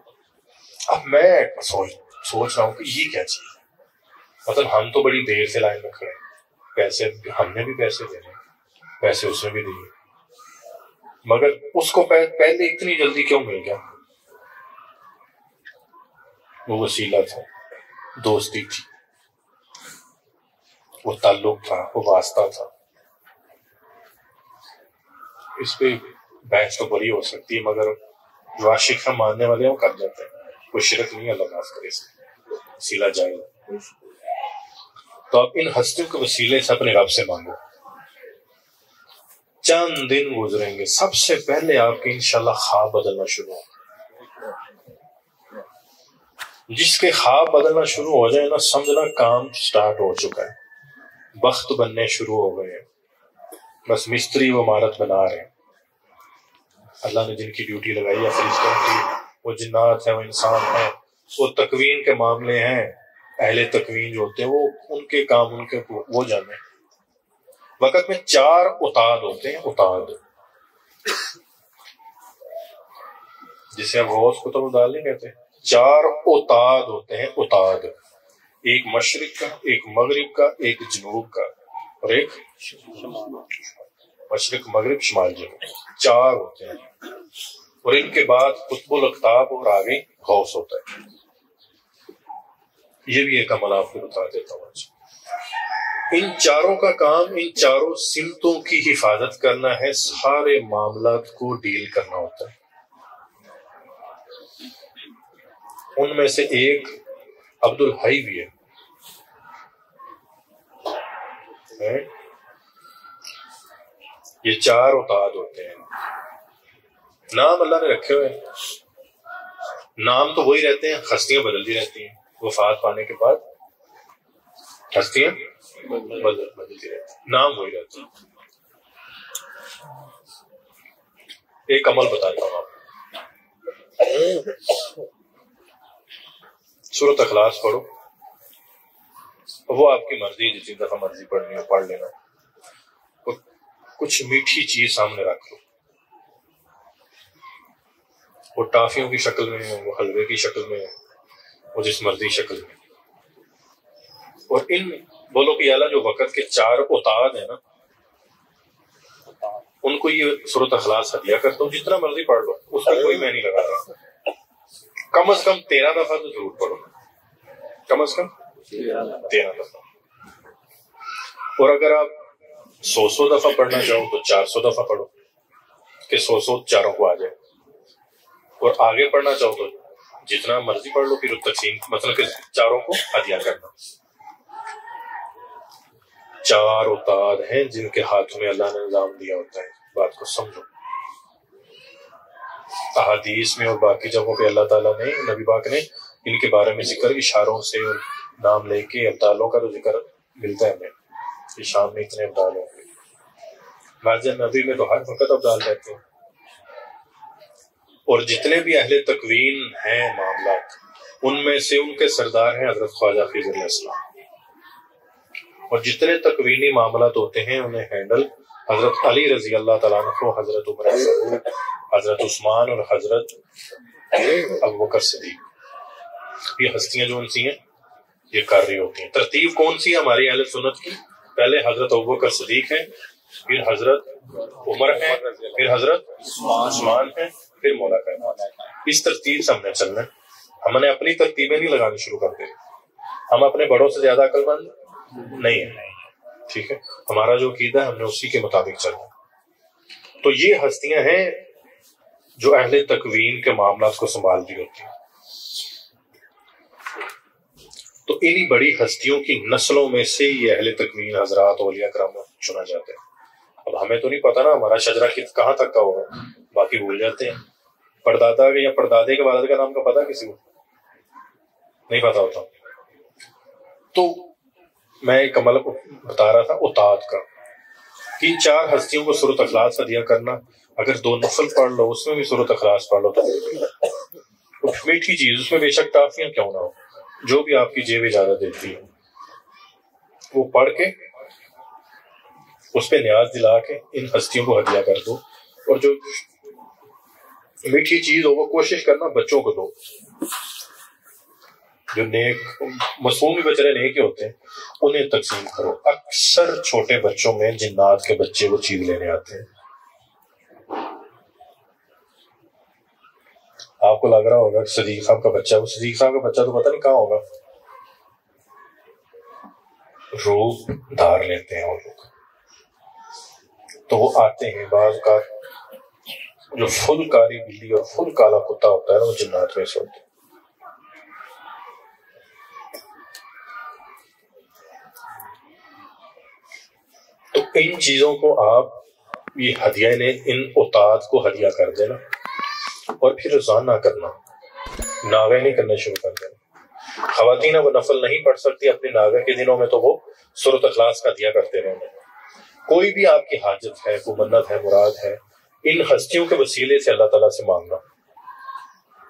अब मैं सोच सोच रहा हूँ कि ये क्या चीज़ मतलब हम तो बड़ी देर से लाइन में खड़े पैसे, हमने भी पैसे देने पैसे उसने भी दिए। मगर उसको पहले इतनी जल्दी क्यों मिल गया? वो वसीला था दोस्ती थी। वो ताल्लुक था, वो वास्ता था। इस पे बहस तो बड़ी हो सकती है, मगर जो आशिक हम मानने वाले हैं, वो कर जाते हैं। कोई शिरक नहीं अल्लाह माफ़ करे वसीला जाए तो आप इन हस्तियों के वसीले से अपने रब से मांगो। चंद दिन गुजरेंगे। सबसे पहले आपके, इंशाल्लाह, ख्वाब बदलना शुरू हो जिसके ख्वाब बदलना शुरू हो जाए, ना समझना काम स्टार्ट हो चुका है। वक्त बनने शुरू हो गए हैं। बस मिस्त्री वो इमारत बना रहे हैं। अल्लाह ने जिनकी ड्यूटी लगाई है फरिश्तों की, वो जिन्नात है, वो इंसान है, वो तकवीन के मामले हैं, अहले तकवीन जो होते हैं, वो उनके काम, उनके वो जाने। वक़्त में चार उताद होते हैं, उताद। जिसे हम रोज कुतुब उदाल नहीं कहते। चार उताद होते हैं, उताद। एक मशरक का, एक मगरब का, एक जनूब का। और एक मशरक, मगरब, शुमाल जनूब चार होते हैं। और इनके बाद कुतुबुल अख्ताब और आगे गौस होता है। ये भी एक अमल आपको बता देता हूँ इन चारों का काम, इन चारों सिमतों की हिफाजत करना है। सारे मामला को डील करना होता है। उनमें से एक अब्दुल हई भी है, है? ये चार उताद होते हैं। नाम अल्लाह ने रखे हुए हैं। नाम तो वही रहते हैं हस्तियाँ बदलती रहती हैं। वफात पाने के बाद हस्तियाँ बदल बदलती रहती हैं। नाम वही रहता एक अमल बताता हूँ आपको। सूरत अखलास पढ़ो। वो आपकी मर्ज़ी जितनी दफ़ा मर्ज़ी पढ़नी हो पढ़ लेना। और कुछ मीठी चीज़ सामने रख लो वो टाफियों की शक्ल में हो वो हलवे की शक्ल में वो जिस मर्ज़ी शक्ल में। और इन बोलो कि अला जो वक़्त के चार उताद है ना उनको ये सूरत अखलास हदिया करता हूँ जितना मर्ज़ी पढ़ लो उसका कोई मैं नहीं लगा रहा। कम अज कम तेरह दफ़ा तो ज़रूर पढ़ो। कम अज कम तेरह दफ़ा। और अगर आप सौ सौ दफ़ा पढ़ना चाहो तो चार सौ दफ़ा पढ़ो, कि सौ सौ चारों को आ जाए। और आगे पढ़ना चाहो तो जितना मर्ज़ी पढ़ लो, फिर तकसीम मतलब कि चारों को हदिया करना। चार उताद हैं जिनके हाथ में अल्लाह ने निज़ाम दिया होता है। बात को समझो। अहादीस में और बाकी जगहों पे अल्लाह ताला ने, नबी बाक ने इनके बारे में ज़िक्र, इशारों से और नाम लेके, अब्दालों का तो ज़िक्र मिलता है हमें, कि शाम में इतने अब्दाल होंगे। मस्जिद नबी में तो हर वक्त अब्दाल रहते हैं। और जितने भी अहले तकवीन हैं मामला उनमें से उनके सरदार हैं हज़रत ख्वाजा फिजल और जितने तकवीनी मामला होते हैं, उन्हें हैंडल हज़रत अली रज़ी अल्लाह तला हज़रत उमर हज़रत उस्मान और हज़रत अब बकर ये हस्तियाँ जो सी हैं, ये कर रही होती हैं। तरतीब कौन सी है हमारी अहल सुन्नत की? पहले हज़रत अबू बकर सदीक है, फिर हज़रत उमर है, फिर हज़रत उस्मान है, फिर मौला का इस तरतीब से हमने चलना हमने अपनी तरतीबें नहीं लगानी शुरू कर दी। हम अपने बड़ों से ज़्यादा अकलमंद नहीं है। ठीक है? हमारा जो कीदा है, हमने उसी के मुताबिक चलना तो ये हस्तियाँ हैं जो अहले तकवीन के मामला को संभाल रही होती हैं। तो इन्हीं बड़ी हस्तियों की नस्लों में से ये अहले तकवीन हजरात ओलिया कराम चुना जाते हैं। अब हमें तो नहीं पता ना, हमारा शजरा कित, कहाँ तक का होगा। बाकी भूल जाते हैं। परदादा या परदादे के वालद का नाम का पता किसी को? नहीं पता होता। तो मैं एक अमल बता रहा था उताद का कि चार हस्तियों को सूरत अखलास का दिया करना। अगर दो नफल पढ़ लो, उसमें भी सूरत अखलास पढ़ लो तो मीठी चीज़, उसमें बेशक टाफियाँ क्यों ना हो? जो भी आपकी जेब इजाज़त देती है। वो पढ़ के, उस पर न्याज दिला के, इन हस्तियों को हदिया कर दो। और जो मीठी चीज़ हो, वो कोशिश करना बच्चों को दो। जो नेक मसूम बेचारे नेक ही होते हैं, उन्हें तकसीम करो। अक्सर छोटे बच्चों में जिन्नात के बच्चे वो चीज़ लेने आते हैं। आपको लग रहा होगा सदीक साहब का बच्चा वो सदीक साहब का बच्चा तो पता नहीं कहाँ होगा। रोग धार लेते हैं वो लोग। तो वो आते हैं बाज का जो फुल कारी बिल्ली और फुल काला कुत्ता होता है ना, वो जिन्नात में से होते तो इन चीज़ों को आप ये हदिया ने इन उताद को हदिया कर देना और फिर रोज़ाना करना। नावे नहीं करना शुरू कर देना। खातन वो नफल नहीं पढ़ सकती अपने नावे के दिनों में तो वो सुरत अखलास का दिया करते रहना। कोई भी आपकी हाजत है मन्नत है, मुराद है, इन हस्तियों के वसीले से अल्लाह तला से मांगना।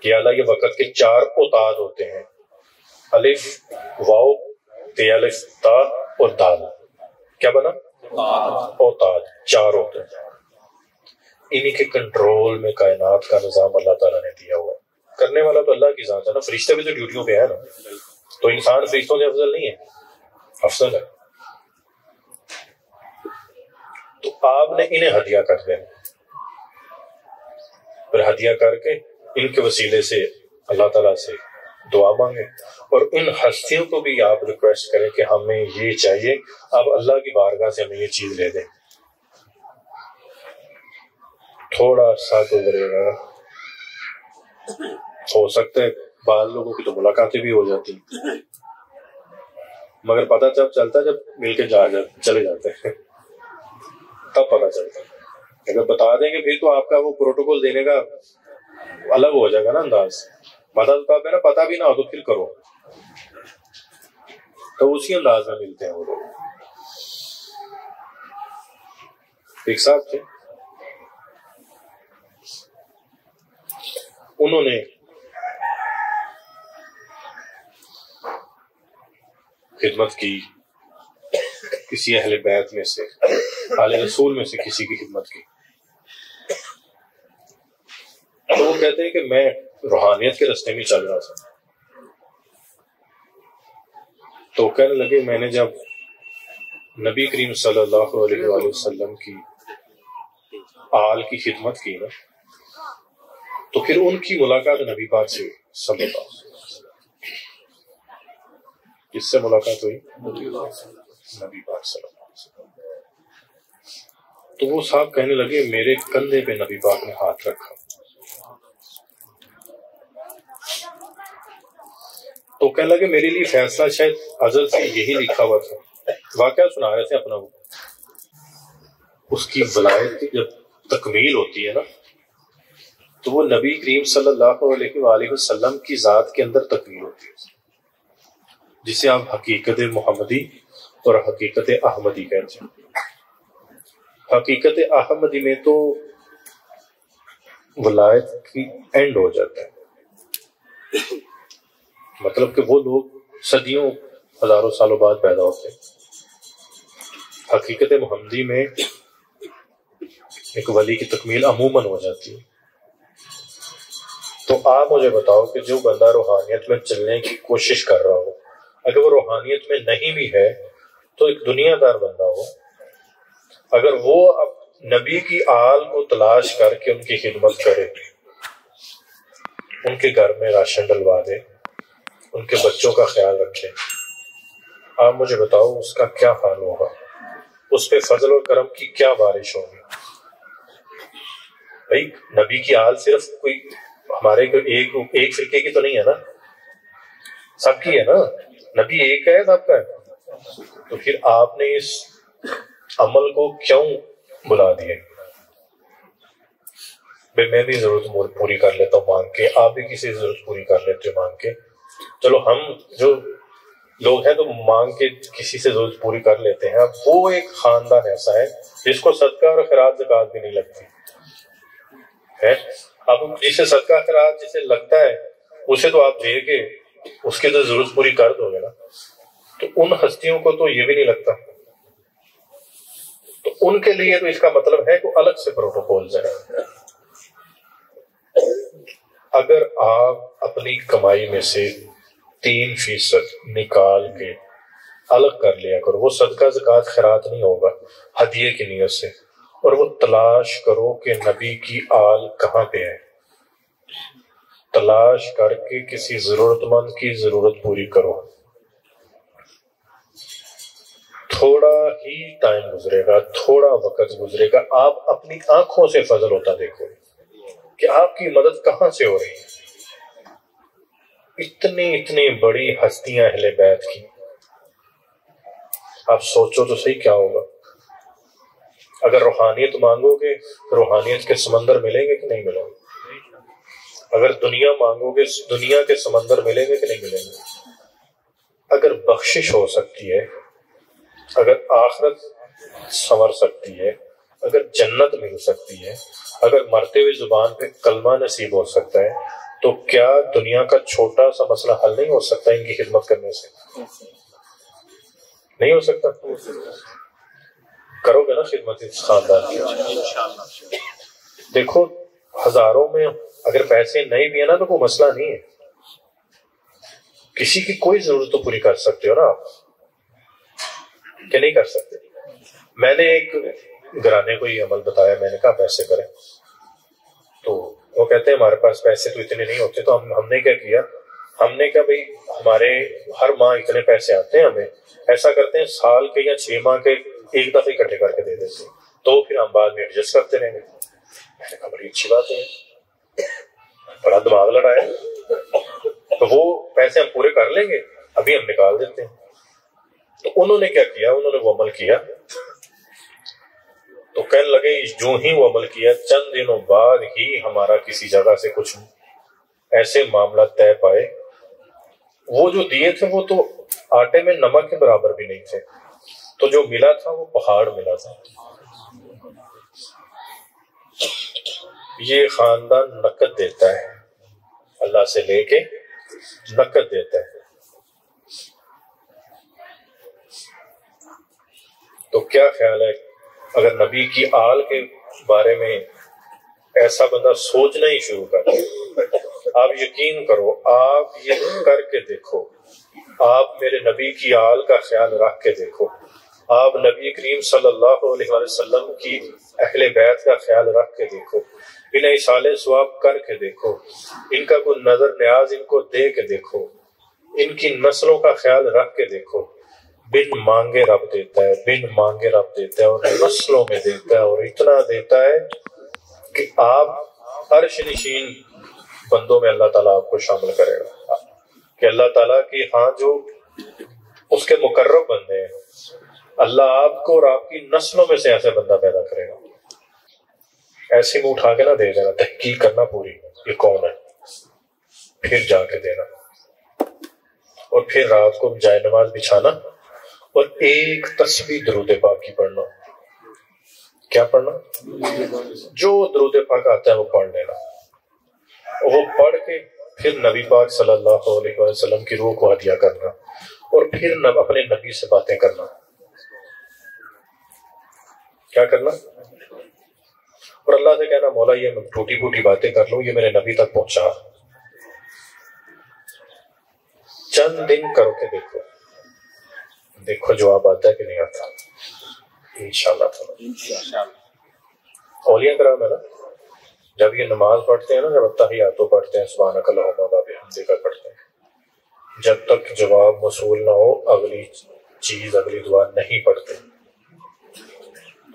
कि अल्लाह, ये वक़्त के चार उताद होते हैं। अलिफ वाओ ते अलिफ, ता और दाल क्या बना? औताद चार होते हैं। इन्हीं के कंट्रोल में कायनात का निज़ाम अल्लाह ताला ने दिया हुआ है। करने वाला तो अल्लाह की जात है ना, फरिश्ते भी तो ड्यूटियों पे है ना। तो इंसान फरिश्तों से अफजल नहीं है, अफजल है। तो आपने इन्हें हदिया कर देना। फिर हदिया करके इनके वसीले से अल्लाह ताला से दुआ मांगे। और उन हस्तियों को भी आप रिक्वेस्ट करें कि हमें ये चाहिए, अब अल्लाह की बारगाह से हमें ये चीज़ ले दें। थोड़ा सा गुजरेगा हो सकता है बाल लोगों की तो मुलाकातें भी हो जाती मगर पता जब चलता जब मिलके जा जा, चले जाते हैं। तब पता चलता अगर बता देंगे फिर तो आपका वो प्रोटोकॉल देने का अलग हो जाएगा ना अंदाज। पता तो है ना पता भी ना हो तो फिर करो। तो उसी अंदाज में मिलते हैं वो लोग। एक साथ थे। उन्होंने खिदमत की किसी अहले बैत में से आले रसूल में से किसी की खिदमत की। तो वो कहते हैं कि मैं रूहानियत के रास्ते में चल रहा था। तो कहने लगे, मैंने जब नबी करीम सल्लल्लाहु अलैहि वसल्लम की आल की खिदमत की ना तो फिर उनकी मुलाकात नबी पाक से सल्लल्लाहु किससे मुलाकात हुई? नबी पाक सल्लल्लाहु तो वो साहब कहने लगे, मेरे कंधे पे नबी पाक ने हाथ रखा। तो कहने लगे, मेरे लिए फैसला शायद अजल से यही लिखा हुआ था। वाकया सुना रहे थे अपना वो। उसकी वलायत की जब तकमील होती है ना तो वो नबी करीम वसल्लम की जात के अंदर तकमील होती है। जिसे आप हकीकत मोहम्मदी और हकीकत अहमदी कहते हैं। हकीकत अहमदी में तो वलायत की एंड हो जाता है। मतलब कि वो लोग सदियों, हज़ारों सालों बाद पैदा होते हकीकत मोहम्मदी में एक वली की तकमील अमूमन हो जाती है। तो आप मुझे बताओ कि जो बंदा रूहानियत में चलने की कोशिश कर रहा हो, अगर वो रूहानियत में नहीं भी है तो एक दुनियादार बंदा हो। अगर वो अब नबी की आल को तलाश करके उनकी खिदमत करे, उनके घर में राशन डलवा दे उनके बच्चों का ख्याल रखें। आप मुझे बताओ, उसका क्या हाल होगा? उस पर फजल और करम की क्या बारिश होगी? भाई, नबी की हाल सिर्फ़ कोई, हमारे को एक एक फिरके की तो नहीं है ना? सबकी है ना? नबी एक है, सबका है। तो फिर आपने इस अमल को क्यों बुला दिया? भाई, मैं भी ज़रूरत पूरी कर लेता हूँ मांग के। आप भी किसी ज़रूरत पूरी कर लेते हो मांग के। चलो, हम जो लोग हैं तो मांग के किसी से ज़रूरत पूरी कर लेते हैं। वो एक खानदान ऐसा है, जिसको सदका और खराब जक़ात भी नहीं लगती। है? अब जिसे सदका खराब जिसे लगता है, उसे तो आप दे के उसकी तो ज़रूरत पूरी कर दोगे ना। तो उन हस्तियों को तो ये भी नहीं लगता। तो उनके लिए तो इसका मतलब है कि अलग से प्रोटोकॉल है। अगर आप अपनी कमाई में से तीन फ़ीसद निकाल के अलग कर लिया करो, वो सदका जक़ात खैरात नहीं होगा, हदिये की नीयत से। और वो तलाश करो कि नबी की आल कहाँ पे है। तलाश करके किसी जरूरतमंद की ज़रूरत पूरी करो। थोड़ा ही टाइम गुजरेगा, थोड़ा वक्त गुजरेगा, आप अपनी आँखों से फजल होता देखो। कि आपकी मदद कहाँ से हो रही है? इतनी इतनी बड़ी हस्तियाँ अहले बैत की। आप सोचो तो सही क्या होगा। अगर रूहानियत मांगोगे तो रूहानियत के समंदर मिलेंगे कि नहीं मिलेंगे? अगर दुनिया मांगोगे, दुनिया के समंदर मिलेंगे कि नहीं मिलेंगे? अगर बख्शिश हो सकती है, अगर आखरत संवर सकती है अगर जन्नत मिल सकती है, अगर मरते हुए ज़ुबान पे कलमा नसीब हो सकता है तो क्या दुनिया का छोटा सा मसला हल नहीं हो सकता इनकी खिदमत करने से? नहीं हो सकता? करोगे ना खिदमत इस खानदान की? देखो, हज़ारों में अगर पैसे नहीं भी है ना तो कोई मसला नहीं है। किसी की कोई ज़रूरत तो पूरी कर सकते हो ना आप? नहीं कर सकते? मैंने एक घराने को ये अमल बताया, मैंने कहा पैसे करें। तो वो कहते हैं, हमारे पास पैसे तो इतने नहीं होते तो हम, हमने क्या किया? हमने क्या भाई, हमारे हर माह इतने पैसे आते हैं हमें। ऐसा करते हैं, साल के या छह माह के एक दफे इकट्ठे करके दे देते हैं। तो फिर हम बाद में एडजस्ट करते रहेंगे। मैंने कहा, बड़ी अच्छी बात है। बड़ा दिमाग लड़ाया। तो वो पैसे हम पूरे कर लेंगे, अभी हम निकाल देते हैं। तो उन्होंने क्या किया? उन्होंने वो अमल किया। तो कहने लगे जो ही वो अमल किया चंद दिनों बाद ही हमारा किसी जगह से कुछ ऐसे मामला तय पाए। वो जो दिए थे, वो तो आटे में नमक के बराबर भी नहीं थे। तो जो मिला था, वो पहाड़ मिला था। ये खानदान नकद देता है। अल्लाह से लेके नकद देता है। तो क्या ख्याल है अगर नबी की आल के बारे में ऐसा बंदा सोचना ही शुरू कर आप यकीन करो, आप ये करके देखो। आप मेरे नबी की आल का ख्याल रख के देखो। आप नबी करीम सल्लल्लाहु अलैहि वसल्लम की अहले बैत का ख्याल रख के देखो। इन्हें इसाले स्वाब करके देखो। इनका कोई नज़र न्याज इनको दे के देखो। इनकी नस्लों का ख्याल रख के देखो। बिन मांगे रब देता है, बिन मांगे रब देता है और नस्लों में देता है और इतना देता है कि आप अर्श नशीन बंदों में अल्लाह ताला आपको शामिल करेगा। कि अल्लाह ताला की हाँ जो उसके मुकर्रब बंदे हैं, अल्लाह आपको और आपकी नस्लों में से ऐसे बंदा पैदा करेगा। ऐसे में उठा के ना दे देना, तहकीक करना पूरी, ये कौन है? फिर जाके देना। और फिर रात को जाए नमाज़ बिछाना। और एक तस्वीर द्रोदे पाक की पढ़ना। क्या पढ़ना? जो द्रोदे पाक आता है वो पढ़ लेना। वो पढ़ के फिर नबी पाक सल्लल्लाहु अलैहि वसल्लम की रूह को हदिया करना और फिर नब, अपने नबी से बातें करना। क्या करना? और अल्लाह से कहना मौला ये मैं टूटी फूटी बातें कर लू ये मेरे नबी तक पहुँचा। चंद दिन करो के देखो। देखो जवाब आता है कि नहीं आता। इंशाल्लाह। औलिया कराम है ना? जब ये नमाज़ पढ़ते हैं ना जब तो पढ़ते हैं सुबह हमदे का पढ़ते हैं जब तक जवाब वसूल ना हो अगली चीज़ अगली दुआ नहीं पढ़ते।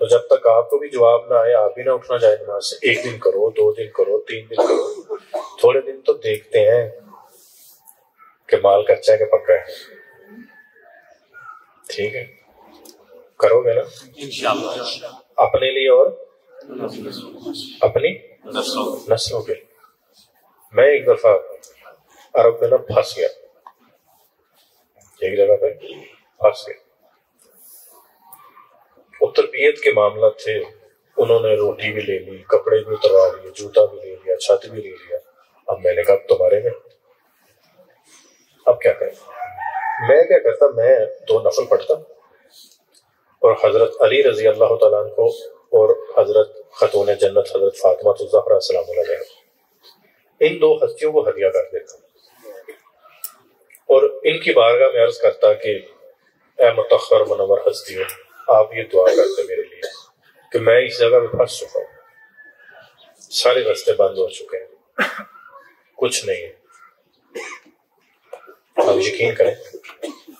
तो जब तक आपको भी जवाब ना आए आप भी ना उठना चाहे नमाज़ से एक दिन करो दो दिन करो तीन दिन करो थोड़े दिन तो देखते हैं कि माल कच्चा के पक्का है। ठीक है। करोगे ना? इंशाल्लाह। अपने लिए और? अपनी? नस्लों के मैं एक दफ़ा अरब में ना फंस गया। एक जगह पे फंस गया। तरबियत के मामला थे। उन्होंने रोटी भी ले ली कपड़े भी उतरवा लिए जूता भी ले लिया छत भी ले लिया। अब मैंने कहा तुम्हारे में? अब क्या करें? मैं क्या करता, मैं दो नफल पढ़ता और हज़रत अली रज़ी अल्लाह को और हज़रत खतून जन्नत हज़रत फातिमा जहरा इन दो हस्तियों को हदिया कर देता और इनकी बारगाह में अर्ज़ करता कि ए मुतखर मनवर हस्तियों, आप ये दुआ करते मेरे लिए कि मैं इस जगह में फंस चुका हूँ। सारे रास्ते बंद हो चुके हैं। कुछ नहीं है। अब यकीन करें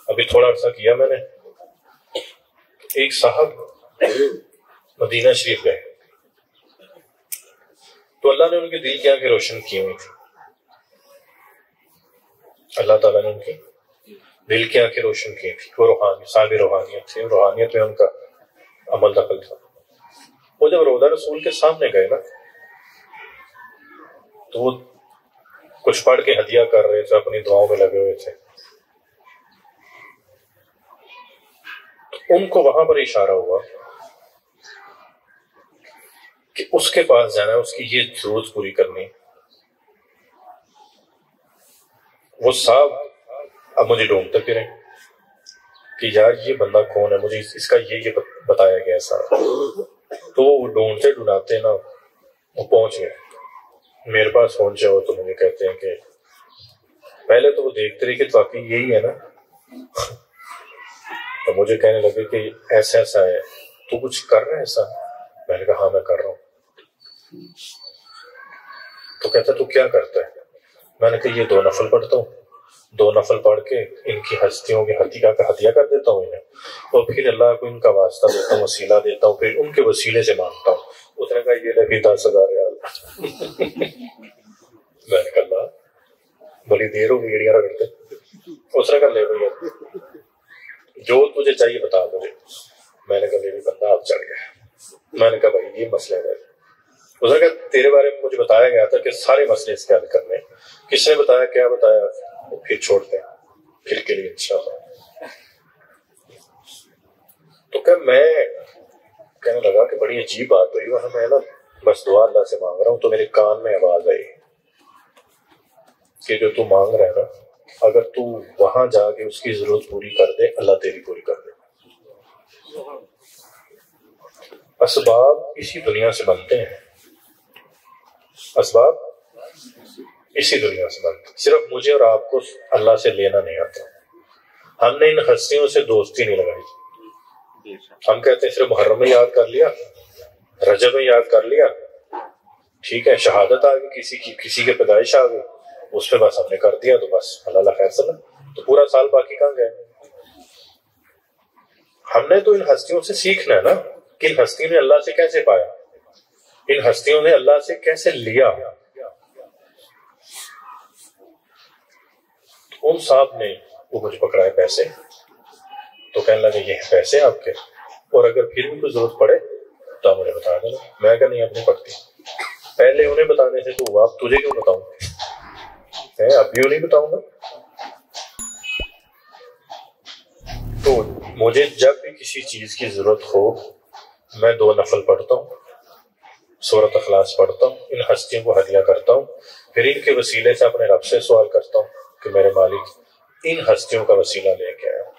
अभी थोड़ा अर्सा किया मैंने। एक साहब मदीना शरीफ गए। तो अल्लाह ने उनके दिल की आँखें रोशन की हुई थी। अल्लाह ताला ने उनकी दिल की आँखें रोशन की थी। वो रूहानी सामी रूहानियत थी। रूहानियत में उनका अमल दखल था। वो जब रोजा रसूल के सामने गए ना तो वो कुछ पढ़ के हदिया कर रहे थे, अपनी दुआओं में लगे हुए थे तो उनको वहाँ पर इशारा हुआ कि उसके पास जाना है उसकी ये ज़रूरत पूरी करनी। वो साहब, अब मुझे ढूंढते फिर कि यार ये बंदा कौन है? मुझे इसका ये ये बताया गया सारा तो वो ढूंढते ढूंढाते ना, वो पहुँच गए। मेरे पास पहुँचे हो तो मुझे कहते हैं कि, पहले तो वो देखते रहे कि बाकी यही है ना। तो मुझे कहने लगे कि ऐसा ऐसा है। तू कुछ कर रहे है ऐसा? मैंने कहा हाँ मैं कर रहा हूँ। तो कहता, तू क्या करता है? मैंने कहा, ये दो नफल पढ़ता हूँ। दो नफल पढ़ के इनकी हस्तियों की हतिया का, हतिया कर देता हूँ इन्हें। और फिर अल्लाह को इनका वास्ता देता हूँ, वसीला देता हूँ, फिर उनके वसीले से माँगता हूँ। उसने कहा, ये लगी दस हज़ार मैंने कहा बड़ी देर हो गई रगड़ते। उसने कहा, ले भैया जो तुझे चाहिए बता मुझे मैंने कहा, मेरी बंदा, अब चढ़ गया। मैंने कहा, भाई, ये मसले है। उसने कहा तेरे बारे में मुझे बताया गया था कि सारे मसले इसके हल करने किसने बताया, क्या बताया, फिर छोड़ते हैं। फिर के लिए इंशाल्लाह। तो क्या मैं कहने लगा कि बड़ी अजीब बात हुई, वहाँ मैं ना बस दुआ अल्लाह से मांग रहा हूँ तो मेरे कान में आवाज़ आई कि जो तू मांग रहा है ना अगर तू वहाँ जाके उसकी ज़रूरत पूरी कर दे, अल्लाह तेरी पूरी कर दे। असबाब इसी दुनिया से बनते हैं। असबाब इसी दुनिया से बनते सिर्फ़ मुझे और आपको अल्लाह से लेना नहीं आता। हमने इन हस्तियों से दोस्ती नहीं लगाई। हम कहते हैं, सिर्फ़ मुहर्रम में याद कर लिया, रजब में याद कर लिया। ठीक है, शहादत आ गई, किसी की, किसी के पैदाइश आ गई। उस पर बस हमने कर दिया तो बस अल्लाह खैर सला तो पूरा साल बाकी कहाँ गए? हमने तो इन हस्तियों से सीखना है ना, कि इन हस्तियों ने अल्लाह से कैसे पाया? इन हस्तियों ने अल्लाह से कैसे लिया? उन साहब ने, वो मुझे पकड़ाए पैसे तो कहने लगे, ये पैसे आपके, और अगर फिर भी कुछ ज़रूरत पड़े तो आप मुझे बता देना। मैं क्या नहीं अपनी पड़ती। पहले उन्हें बताने से तो आप तुझे क्यों बताऊँ? मैं अभी नहीं बताऊँगा। तो मुझे जब भी किसी चीज़ की ज़रूरत हो, मैं दो नफल पढ़ता हूँ, सूरत अखलास पढ़ता हूँ, इन हस्तियों को हदिया करता हूँ, फिर इनके वसीले से अपने रब से सवाल करता हूँ कि मेरे मालिक इन हस्तियों का वसीला लेके आया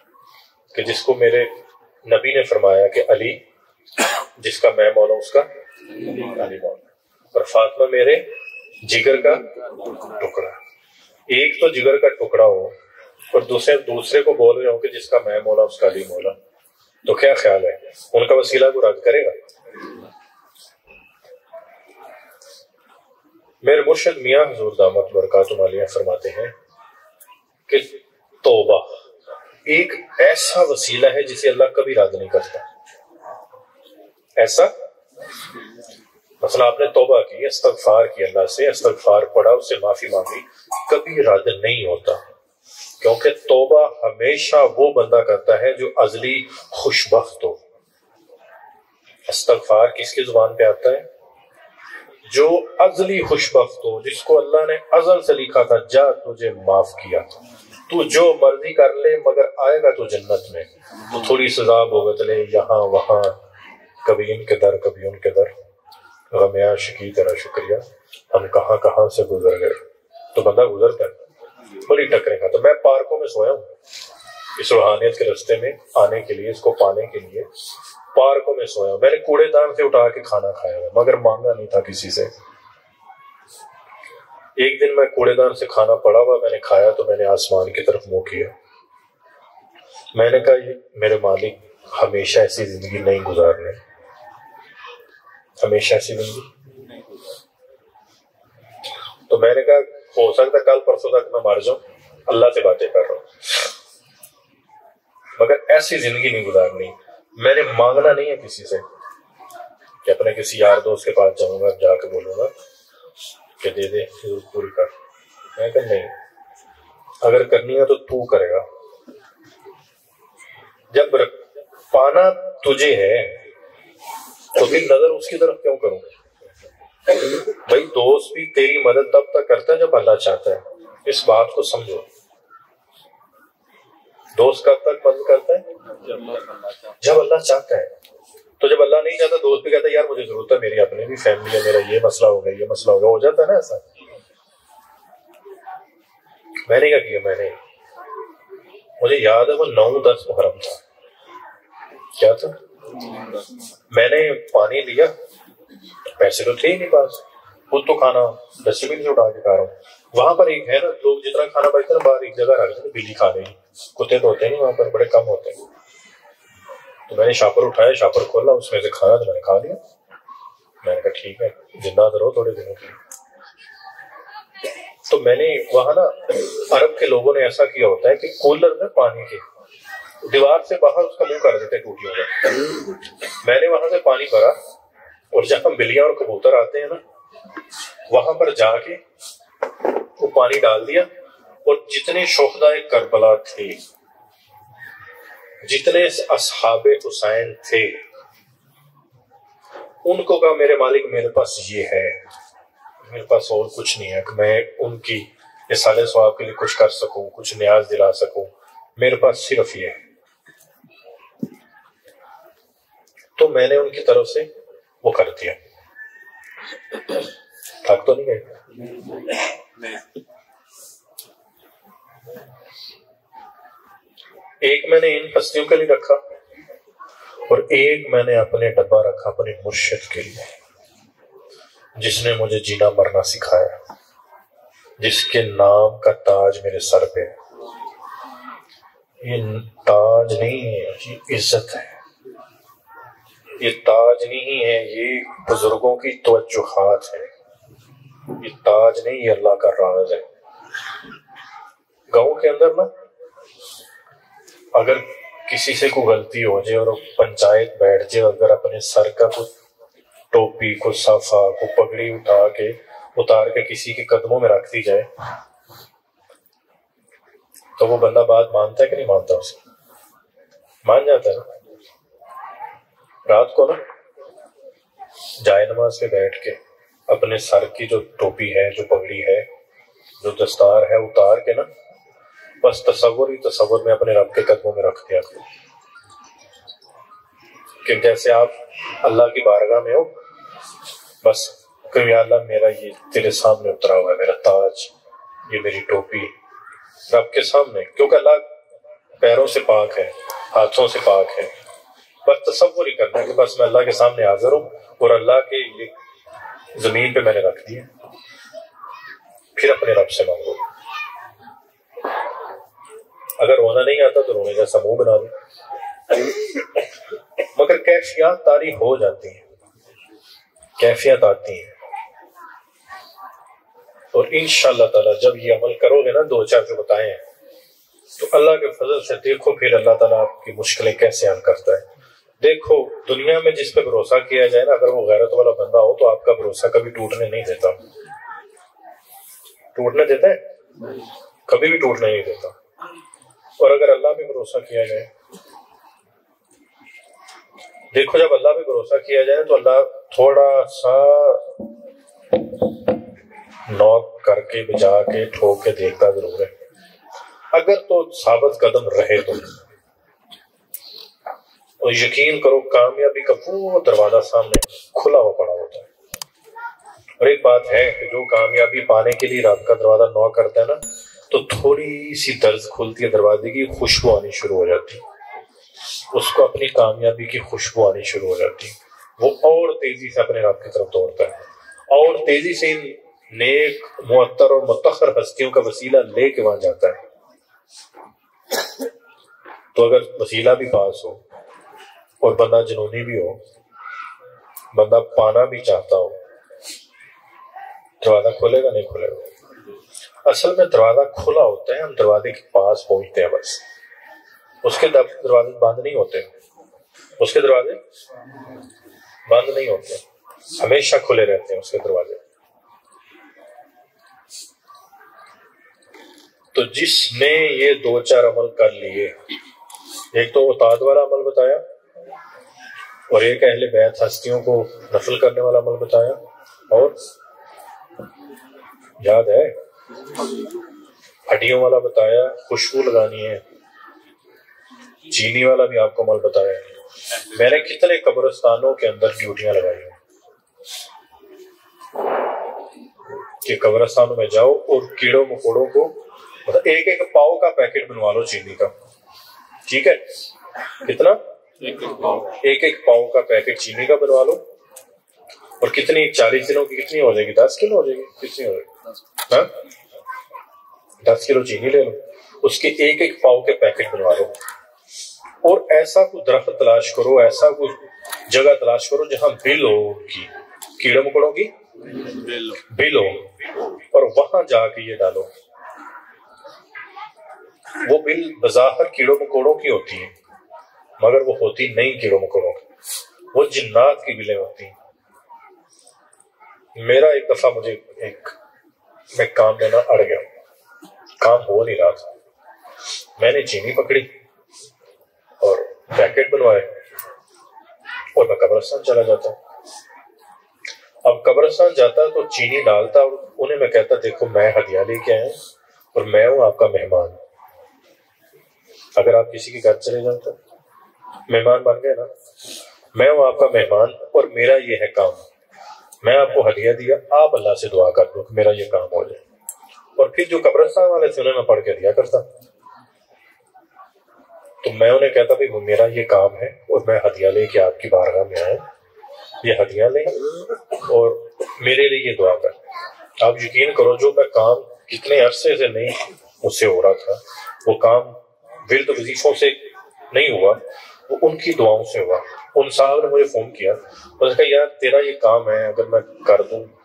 कि जिसको मेरे नबी ने फरमाया कि अली, जिसका मैं मौला उसका अली मौला और फातिमा मेरे जिगर का टुकड़ा एक तो जिगर का टुकड़ा हो, और दूसरे दूसरे को बोल रहे हो कि जिसका मैं मोला उसका भी मोला तो क्या ख्याल है? उनका वसीला को रद्द करेगा? मेरे मुर्शद मियाँ हजूर दामत बरकत फरमाते हैं कि तोबा एक ऐसा वसीला है जिसे अल्लाह कभी रद्द नहीं करता। ऐसा? मसला आपने तोबा की इस्तगफार की अल्लाह से इस्तगफार पढ़ा, उससे माफ़ी मांगी। कभी रद्द नहीं होता। क्योंकि तोबा हमेशा वो बंदा करता है जो अजली खुशबख्त हो। इस्तगफार किसकी ज़ुबान पे आता है? जो अजली खुशबख्त हो, जिसको अल्लाह ने अजल से लिखा था, जा तुझे माफ़ किया तू जो मर्ज़ी कर ले, मगर आएगा तो जन्नत में। तो थोड़ी सजा भुगत ले, यहाँ, वहाँ, कभी इनके दर, कभी उनके दर। गमयाश की तरह शुक्रिया। हम कहाँ कहाँ से गुजर गए? तो बंदा गुजरता है बड़ी टकरे का तो मैं पार्कों में सोया हूँ। इस रूहानियत के रस्ते में आने के लिए, इसको पाने के लिए पार्कों में सोया मैंने कूड़ेदान से उठा के खाना खाया है, मगर मांगा नहीं था किसी से। एक दिन मैं कूड़ेदान से खाना पड़ा हुआ, मैंने खाया तो मैंने आसमान की तरफ़ मुँह किया। मैंने कहा, ये मेरे मालिक हमेशा ऐसी ज़िंदगी नहीं गुजारने। हमेशा ऐसी ज़िंदगी। तो मैंने कहा हो सकता है कल परसों तक मैं मर जाऊँ। अल्लाह से बातें कर रहा हूँ। मगर ऐसी ज़िंदगी नहीं गुजारनी। मैंने मांगना नहीं है किसी से कि अपने किसी यार दोस्त के पास जाऊँगा, जाके बोलूँगा कि दे दे ज़रूरत पूरी कर। मैं कह, नहीं। अगर करनी है तो तू करेगा। जब पाना तुझे है तो फिर नज़र उसकी तरफ़ क्यों करूँ? भाई दोस्त भी तेरी मदद तब तक करता है जब अल्लाह चाहता है। इस बात को समझो। दोस्त कब तक मदद करता है? जब अल्लाह चाहता है। तो जब अल्लाह नहीं चाहता दोस्त भी कहता है यार मुझे ज़रूरत है मेरी अपनी भी फैमिली है मेरा ये मसला हो गया ये मसला हो गया। हो जाता है ना ऐसा? मैंने क्या किया? मैंने। मुझे याद है वो नौ दस मुहर्रम था। क्या था? मैंने पानी लिया पैसे तो थे ही नहीं पास। खुद तो खाना डस्टबिन से उठा के खा रहा हूँ। वहाँ पर एक है ना, लोग जितना खाना बचता है बाहर एक जगह रख देते बिजली खा रहे कुत्ते तो होते नहीं वहाँ पर, बड़े कम होते हैं। तो मैंने शापर उठाया, शापर खोला, उसमें से खाया तो मैंने खा लिया। मैंने कहा, ठीक है, ज़िंदा तो रहो थोड़े दिनों के तो मैंने वहाँ ना, अरब के लोगों ने ऐसा किया होता है कि कूलर में पानी के, दीवार से बाहर उसका मुँह कर देते टूटियों का। मैंने वहाँ से पानी भरा और जहाँ बिल्लियाँ और कबूतर आते हैं ना, वहाँ पर जाके वो पानी डाल दिया और जितने शोहदाए करबला थे, जितने असहाब हुसैन थे, उनको कहा, मेरे मालिक, मेरे पास ये है। मेरे पास और कुछ नहीं है। कि मैं उनकी साले स्वाब के लिए कुछ कर सकूँ, कुछ न्याज दिला सकूँ। मेरे पास सिर्फ़ ये है। तो मैंने उनकी तरफ़ से वो कर दिया थक तो नहीं गए? एक मैंने इन हस्तियों के लिए रखा और एक मैंने अपने डब्बा रखा अपने मुर्शिद के लिए, जिसने मुझे जीना मरना सिखाया, जिसके नाम का ताज मेरे सर पे ये ताज नहीं है, ये इज़्ज़त है। ये ताज नहीं है, ये बुज़ुर्गों की तवज्जुहात है। ये ताज नहीं, ये अल्लाह का राज है। गाँव के अंदर ना, अगर किसी से कोई गलती हो जाए और पंचायत बैठ जाए, अगर अपने सर का कुछ टोपी को साफा को पगड़ी उठा के, उतार के किसी के कदमों में रख दी जाए तो वो बंदा बात मानता है कि नहीं मानता उसे? मान जाता है रात को ना जाए नमाज़ पे बैठ के अपने सर की जो टोपी है, जो पगड़ी है, जो दस्तार है, उतार के ना, बस तस्वर ही तस्वर में अपने रब के कदमों में रख दिया कि जैसे आप अल्लाह की बारगाह में हो, बस कभी अल्लाह मेरा ये तेरे सामने उतरा हुआ है, मेरा ताज, ये मेरी टोपी, रब के सामने, क्योंकि अल्लाह पैरों से पाक है, हाथों से पाक है। बस तस्वुर ही करना कि बस मैं अल्लाह के सामने हाजिर हूँ और अल्लाह के ये ज़मीन पे मैंने रख दिया फिर अपने रब से मांगो। अगर रोना नहीं आता तो रोने जैसा मुँह बना दो। मगर कैफियत तारी हो जाती है। कैफियत आती है। और इन ताला जब ये अमल करोगे ना, दो चार जो बताए हैं तो अल्लाह के फजल से देखो फिर अल्लाह ताला आपकी मुश्किलें कैसे हल करता है। देखो, दुनिया में जिस पे भरोसा किया जाए ना, अगर वो गैरत वाला बंदा हो तो आपका भरोसा कभी टूटने नहीं देता। टूटने देता है? कभी भी टूटने नहीं देता। और अगर अल्लाह पे भरोसा किया जाए, देखो, जब अल्लाह पे भरोसा किया जाए तो अल्लाह थोड़ा सा नॉक करके बजा के, ठोक के देखता ज़रूर है। अगर तो साबित कदम रहे तो। और यकीन करो, कामयाबी का पूरा दरवाज़ा सामने खुला हुआ पड़ा होता है। और एक बात है कि जो कामयाबी पाने के लिए रात का दरवाज़ा नौ करता है ना तो थोड़ी सी दर्ज खुलती है दरवाजे की, खुशबू आनी शुरू हो जाती। है उसको अपनी कामयाबी की खुशबू आनी शुरू हो जाती। है वो और तेज़ी से अपने रात की तरफ़ दौड़ता है। और तेज़ी से इन नेक, मुअत्तर और मुतखर हस्तियों का वसीला लेके वहाँ जाता है। तो अगर वसीला भी पास हो और बंदा जुनूनी भी हो, बंदा पाना भी चाहता हो, दरवाज़ा खोलेगा, नहीं खोलेगा? असल में दरवाज़ा खुला होता है, हम दरवाजे के पास पहुँचते हैं बस। उसके दरवाजे बंद नहीं होते। उसके दरवाजे बंद नहीं होते। हमेशा खुले रहते हैं उसके दरवाजे। तो जिसने ये दो चार अमल कर लिए, एक तो उताद वाला अमल बताया और एक अहले बैत, हस्तियों को नफल करने वाला अमल बताया। और याद है, हड्डियों वाला बताया, खुशबू लगानी है। चीनी वाला भी आपको अमल बताया मैंने कितने कब्रस्तानों के अंदर ड्यूटियाँ लगाई हैं। कि कब्रस्तानों में जाओ और कीड़ों, मकोड़ों को मतलब एक एक पाव का पैकेट बनवा लो चीनी का। ठीक है? कितना? एक एक पाव। का पैकेट चीनी का बनवा लो। और कितनी? चालीस दिनों की कितनी हो जाएगी? दस किलो हो जाएगी। कितनी हो जाएगी? हाँ? दस किलो चीनी ले लो। उसके एक एक पाव के पैकेट बनवा लो। और ऐसा कुछ दरख्त तलाश करो ऐसा कुछ जगह तलाश करो जहाँ बिल होगी कीड़े मकोड़ों की। बिल हो। और वहाँ जाके ये डालो। वो बिल बजाहर कीड़ों मकोड़ों की होती है। मगर वो होती नहीं कीड़ों मकोड़ों की वो जिन्नात की बिलें होती। हैं मेरा एक दफ़ा मुझे एक, मैं काम लेना अड़ गया। काम हो नहीं रहा था। मैंने चीनी पकड़ी और पैकेट बनवाए और मैं कब्रस्तान चला जाता। अब कब्रस्तान जाता तो चीनी डालता और उन्हें मैं कहता, देखो, मैं हदिया लेके आया और मैं हूँ आपका मेहमान। अगर आप किसी के घर चले जाओ तो मेहमान बन गए ना, मैं हूँ आपका मेहमान और मेरा ये है काम। मैं आपको हदिया दिया, आप अल्लाह से दुआ कर दो मेरा ये काम हो जाए। और फिर जो कब्रस्तान वाले थे उन्हें मैं पढ़ के दिया करता तो मैं उन्हें कहता, भाई मेरा ये काम है और मैं हदिया लेके आपकी बारगाह में आया। ये हदिया ले और मेरे लिए ये दुआ कर। आप यकीन करो, जो मैं काम कितने अरसे से नहीं, मुझसे हो रहा था, वो काम विरद वजीफों से नहीं हुआ। वो उनकी दुआओं से हुआ। उन साहब ने मुझे फ़ोन किया। उसने कहा, यार, तेरा ये काम है, अगर मैं कर दूँ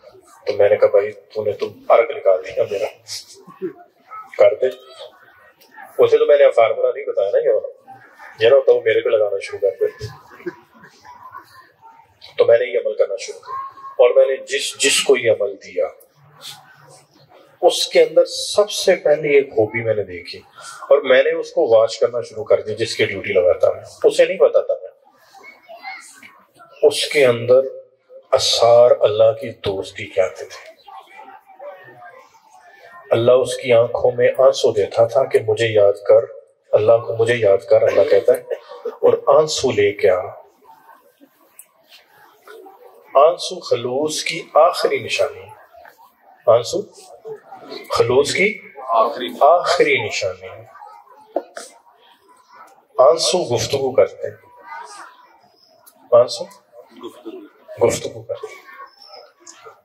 तो मैंने कहा, भाई, तूने तो अर्क निकाल दिया मेरा। कर दे। उसे तो मैंने फार्मूला नहीं बताया ना ये वाला। ये ना तो वो मेरे पे लगाना शुरू कर दे। तो मैंने ये अमल करना शुरू किया। और मैंने जिस, जिसको ये अमल दिया उसके अंदर सबसे पहले एक खूबी मैंने देखी और मैंने उसको वॉच करना शुरू कर दिया जिसकी ड्यूटी लगाता मैं। उसे नहीं बताता मैं। उसके अंदर असार अल्लाह की दोस्ती के आते थे। अल्लाह उसकी आँखों में आँसू देता था कि मुझे याद कर। अल्लाह को मुझे याद कर, अल्लाह कहता है, और आँसू ले क्या आँसू खलूस की आखिरी निशानी। आँसू? खलूस की आखिरी निशानी। है आँसू गुफ्तगु करते हैं। आँसू गुफ्तगु करते हैं।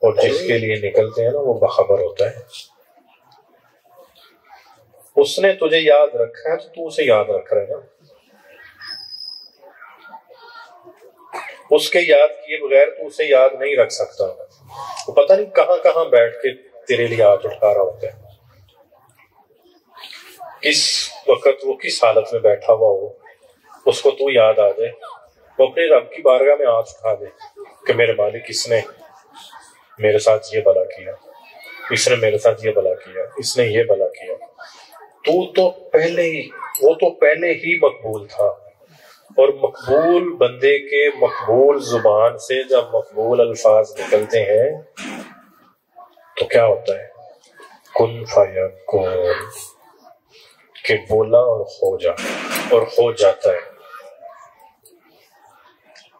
और जिसके लिए निकलते हैं ना, वो बखबर होता है। उसने तुझे याद रखा है तो तू उसे याद रख रहा ना। उसके याद किए बगैर तू उसे याद नहीं रख सकता। वो पता नहीं कहाँ कहाँ बैठ के तेरे लिए रहा होता है। किस वक्त वो किस हालत में बैठा हुआ हो, उसको तू याद आ जाए। वो अपने रब की बारगाह में हाथ उठा दे कि मेरे मालिक, इसने मेरे साथ ये भला किया। इसने मेरे साथ ये भला किया। इसने ये भला किया। तू तो पहले ही, वो तो पहले ही मकबूल था। और मकबूल बंदे के मकबूल ज़ुबान से जब मकबूल अल्फाज निकलते हैं तो क्या होता है? कुन फाया कौन के बोला और हो जा, और हो जाता है।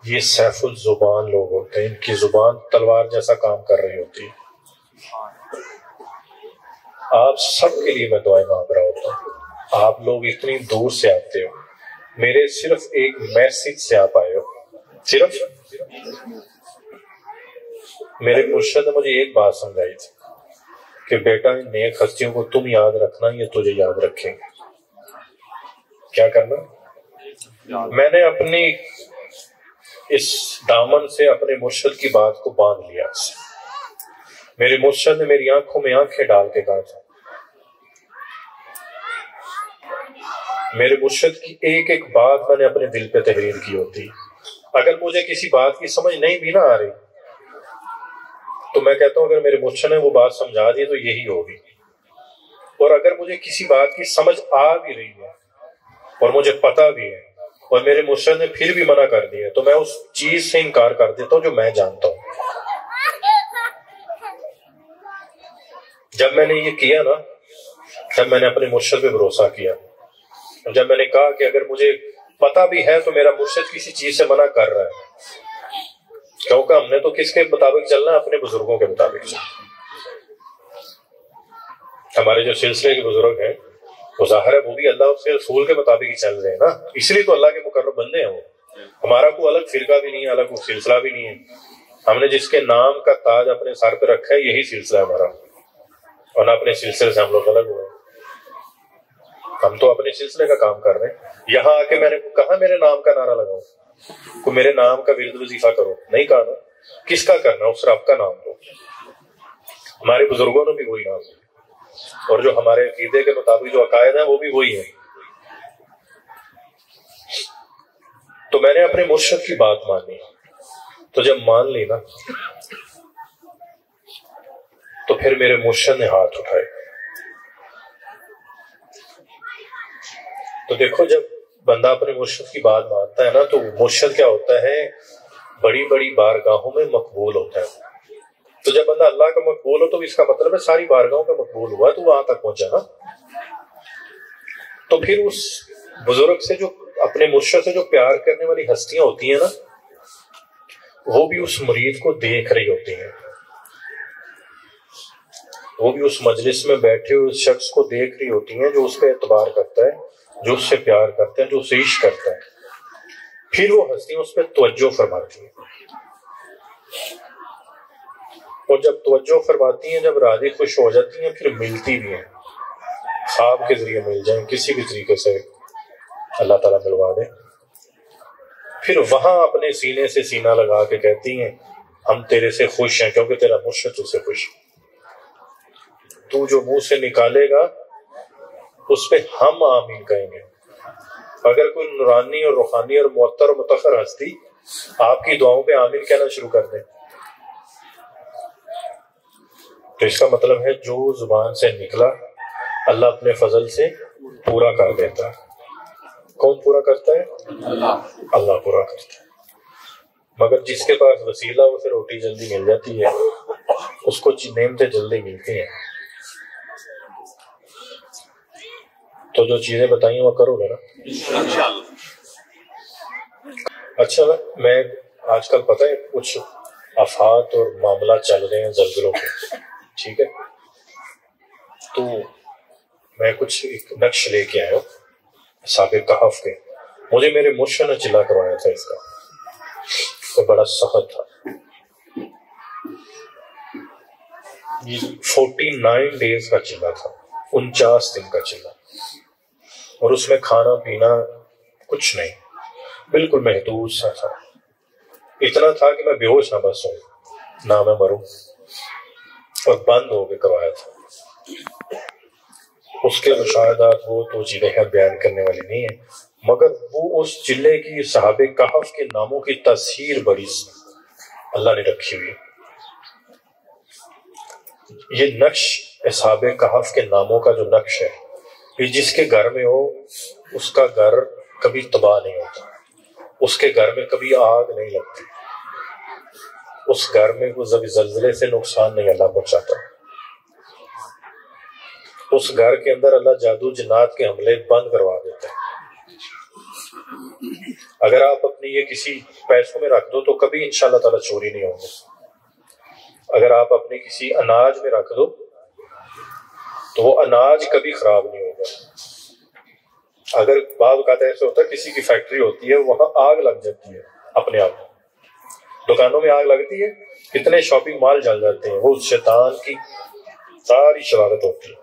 ये सैफुल ज़ुबान लोग होते हैं, इनकी ज़ुबान तलवार जैसा काम कर रही होती है। आप सबके लिए मैं दुआएँ मांग रहा होता हूँ। आप लोग इतनी दूर से आते हो। मेरे सिर्फ़ एक मैसेज से आप आए हो। सिर्फ़? मेरे मुर्शद ने मुझे एक बात समझाई थी कि बेटा इन नेक हस्तियों को तुम याद रखना ये तुझे याद रखेंगे। क्या करना? मैंने अपनी इस दामन से अपने मुर्शद की बात को बाँध लिया मेरे मुर्शद ने मेरी आँखों में आँखें डाल के कहा था मेरे मुर्शद की एक एक बात मैंने अपने दिल पे तहरीर की होती। अगर मुझे किसी बात की समझ नहीं भी ना आ रही तो मैं कहता हूँ, अगर मेरे मुर्शद ने वो बात समझा दी तो यही होगी। और अगर मुझे किसी बात की समझ आ भी रही है, और मुझे पता भी है, और मेरे मुर्शद ने फिर भी मना कर दिया तो मैं उस चीज़ से इनकार कर देता हूँ जो मैं जानता हूँ। जब मैंने ये किया ना जब मैंने अपने मुर्शद पे भरोसा किया। जब मैंने कहा कि अगर मुझे पता भी है तो मेरा मुर्शद किसी चीज़ से मना कर रहा है। क्योंकि हमने तो किसके मुताबिक चलना अपने बुज़ुर्गों के मुताबिक हमारे जो सिलसिले के बुज़ुर्ग हैं, वो ज़ाहिर है, वो भी अल्लाह उसके रसूल के मुताबिक ही चल रहे हैं ना। इसलिए तो अल्लाह के मुकर्र बंदे हैं वो। हमारा कोई अलग फिरका भी नहीं है, अलग कोई सिलसिला भी नहीं है। हमने जिसके नाम का ताज अपने सर पे रखा है, यही सिलसिला हमारा। और ना अपने सिलसिले से हम लोग अलग हुए। हम तो अपने सिलसिले का काम कर रहे हैं। यहाँ आके मैंने कहा, मेरे नाम का नारा लगाओ को मेरे नाम का विरद वजीफा करो। नहीं कहा ना? किसका करना? उस रब का नाम लो हमारे बुज़ुर्गों ने भी वही नाम लिया और जो हमारे अकीदे के मुताबिक जो अकायद है, वो भी वही है। तो मैंने अपने मुर्शद की बात मानी। तो जब मान ली ना तो फिर मेरे मुर्शद ने हाथ उठाए। तो देखो जब बंदा अपने मुर्शद की बात मानता है ना तो मुर्शद क्या होता है? बड़ी बड़ी बारगाहों में मकबूल होता है। तो जब बंदा अल्लाह का मकबूल हो तो इसका मतलब है सारी बारगाहों का मकबूल हुआ तो वहाँ तक पहुँचा ना। तो फिर उस बुज़ुर्ग से जो, अपने मुर्शद से जो प्यार करने वाली हस्तियाँ होती हैं ना, वो भी उस मरीज़ को देख रही होती हैं। वो भी उस मजलिस में बैठे हुए शख्स को देख रही होती हैं, जो उस पर एतबार करता है। जो उससे प्यार करते हैं, जो उससे इश्क करते हैं, फिर वो हस्तियाँ उस पर तवज्जो फरमाती है। और जब तवज्जो फरमाती हैं, जब राज़ी खुश हो जाती हैं, फिर मिलती भी हैं। ख्वाब के ज़रिए मिल जाए, किसी भी तरीके से, अल्लाह ताला मिलवा दे। फिर वहाँ अपने सीने से सीना लगा के कहती हैं, हम तेरे से खुश हैं, क्योंकि तेरा मुर्शद तुझसे खुश है। तू जो मुँह से निकालेगा उस पर हम आमीन कहेंगे। अगर कोई नुरानी और रूहानी और मुअत्तर और मुतखर हस्ती आपकी दुआओं पे आमीन कहना शुरू कर दे। तो इसका मतलब है जो ज़ुबान से निकला अल्लाह अपने फजल से पूरा कर देता। है कौन पूरा करता है? अल्लाह। अल्लाह पूरा करता है। मगर जिसके पास वसीला उसे रोटी जल्दी मिल जाती है। उसको नेमतें जल्दी मिलती हैं। तो जो चीज़ें बताई वो करोगे ना अच्छा मैं आजकल पता है कुछ अफात और मामला चल रहे हैं जलजलों के। ठीक है? तो मैं कुछ एक नक्श लेके आया हूँ साबिर कहाफ के। मुझे मेरे मुर्शा ने चिल्ला करवाया था इसका। तो बड़ा सख्त था। ये फोर्टी नाइन डेज़ का चिल्ला था उनचास दिन का चिल्ला। और उसमें खाना पीना कुछ नहीं। बिल्कुल महदूद सा था। इतना था कि मैं बेहोश ना बस हूँ ना मैं मरूं, और बंद हो गए था। उसके मुशाहदात वो तो हैं बयान करने वाली नहीं है, मगर वो उस ज़िले की साहब कहफ के नामों की तस्हीर बड़ी अल्लाह ने रखी हुई। ये नक्श असहाब कहफ के नामों का जो नक्श है कि जिसके घर में हो, उसका घर कभी तबाह नहीं होता। उसके घर में कभी आग नहीं लगती। उस घर में वो जब जल्जले से नुकसान नहीं अल्लाह पहुंचाता। उस घर के अंदर अल्लाह जादू जन्नात के हमले बंद करवा देता है। अगर आप अपनी ये किसी पैसों में रख दो तो कभी इंशाल्लाह ताला चोरी नहीं होगी। अगर आप अपने किसी अनाज में रख दो तो वो अनाज कभी खराब नहीं होगा। अगर बाद कहते ऐसे होता है किसी की फैक्ट्री होती है वहाँ आग लग जाती है अपने आप दुकानों में आग लगती है कितने शॉपिंग मॉल जल जाते हैं वो शैतान की सारी शरारत होती है।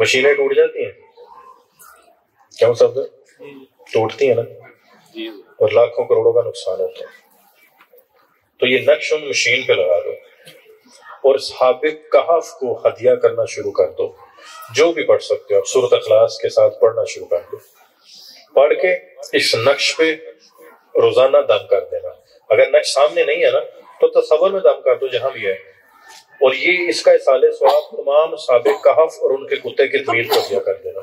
मशीनें टूट जाती हैं। क्यों सब टूटती है ना? और लाखों करोड़ों का नुकसान होता है। तो ये नक्श उन मशीन पे लगा दो। और सबक कहफ को हदिया करना शुरू कर दो। जो भी पढ़ सकते हो, आप सूरत अखलास के साथ पढ़ना शुरू कर दो। पढ़ के इस नक्श पे रोज़ाना दम कर देना। अगर नक्श सामने नहीं है ना तो तस्वर में दम कर दो, जहाँ भी है। और ये, इसका साले स्वाब तमाम सबक कहफ और उनके कुत्ते के तवील को दिया कर देना।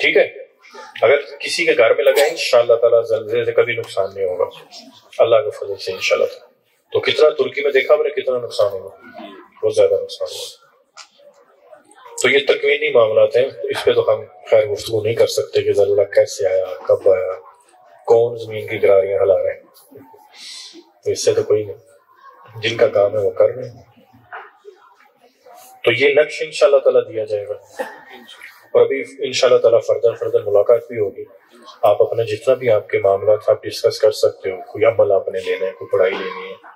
ठीक है? अगर किसी के घर में लगा इन ताला जल्दे से कभी नुकसान नहीं होगा। अल्लाह के फजल से इंशाल्लाह तो कितना तुर्की में देखा मैंने, कितना नुकसान होगा बहुत ज़्यादा नुकसान हुआ। तो ये तकवीनी मामला थे इस पर तो हम खैर गुफ्तु नहीं कर सकते कि ज़रूर कैसे आया, कब आया, कौन ज़मीन की गिरारियाँ हला रहे हैं। तो इससे तो कोई नहीं, जिनका काम है वो कर रहे हैं। तो ये नक्श इंशाल्लाह ताला दिया जाएगा। और अभी इंशाल्लाह ताला फर्दर फर्दर मुलाकात भी होगी। आप अपना जितना भी आपके मामला आप डिस्कस कर सकते हो, कोई अमल आपने लेना है, कोई पढ़ाई लेनी है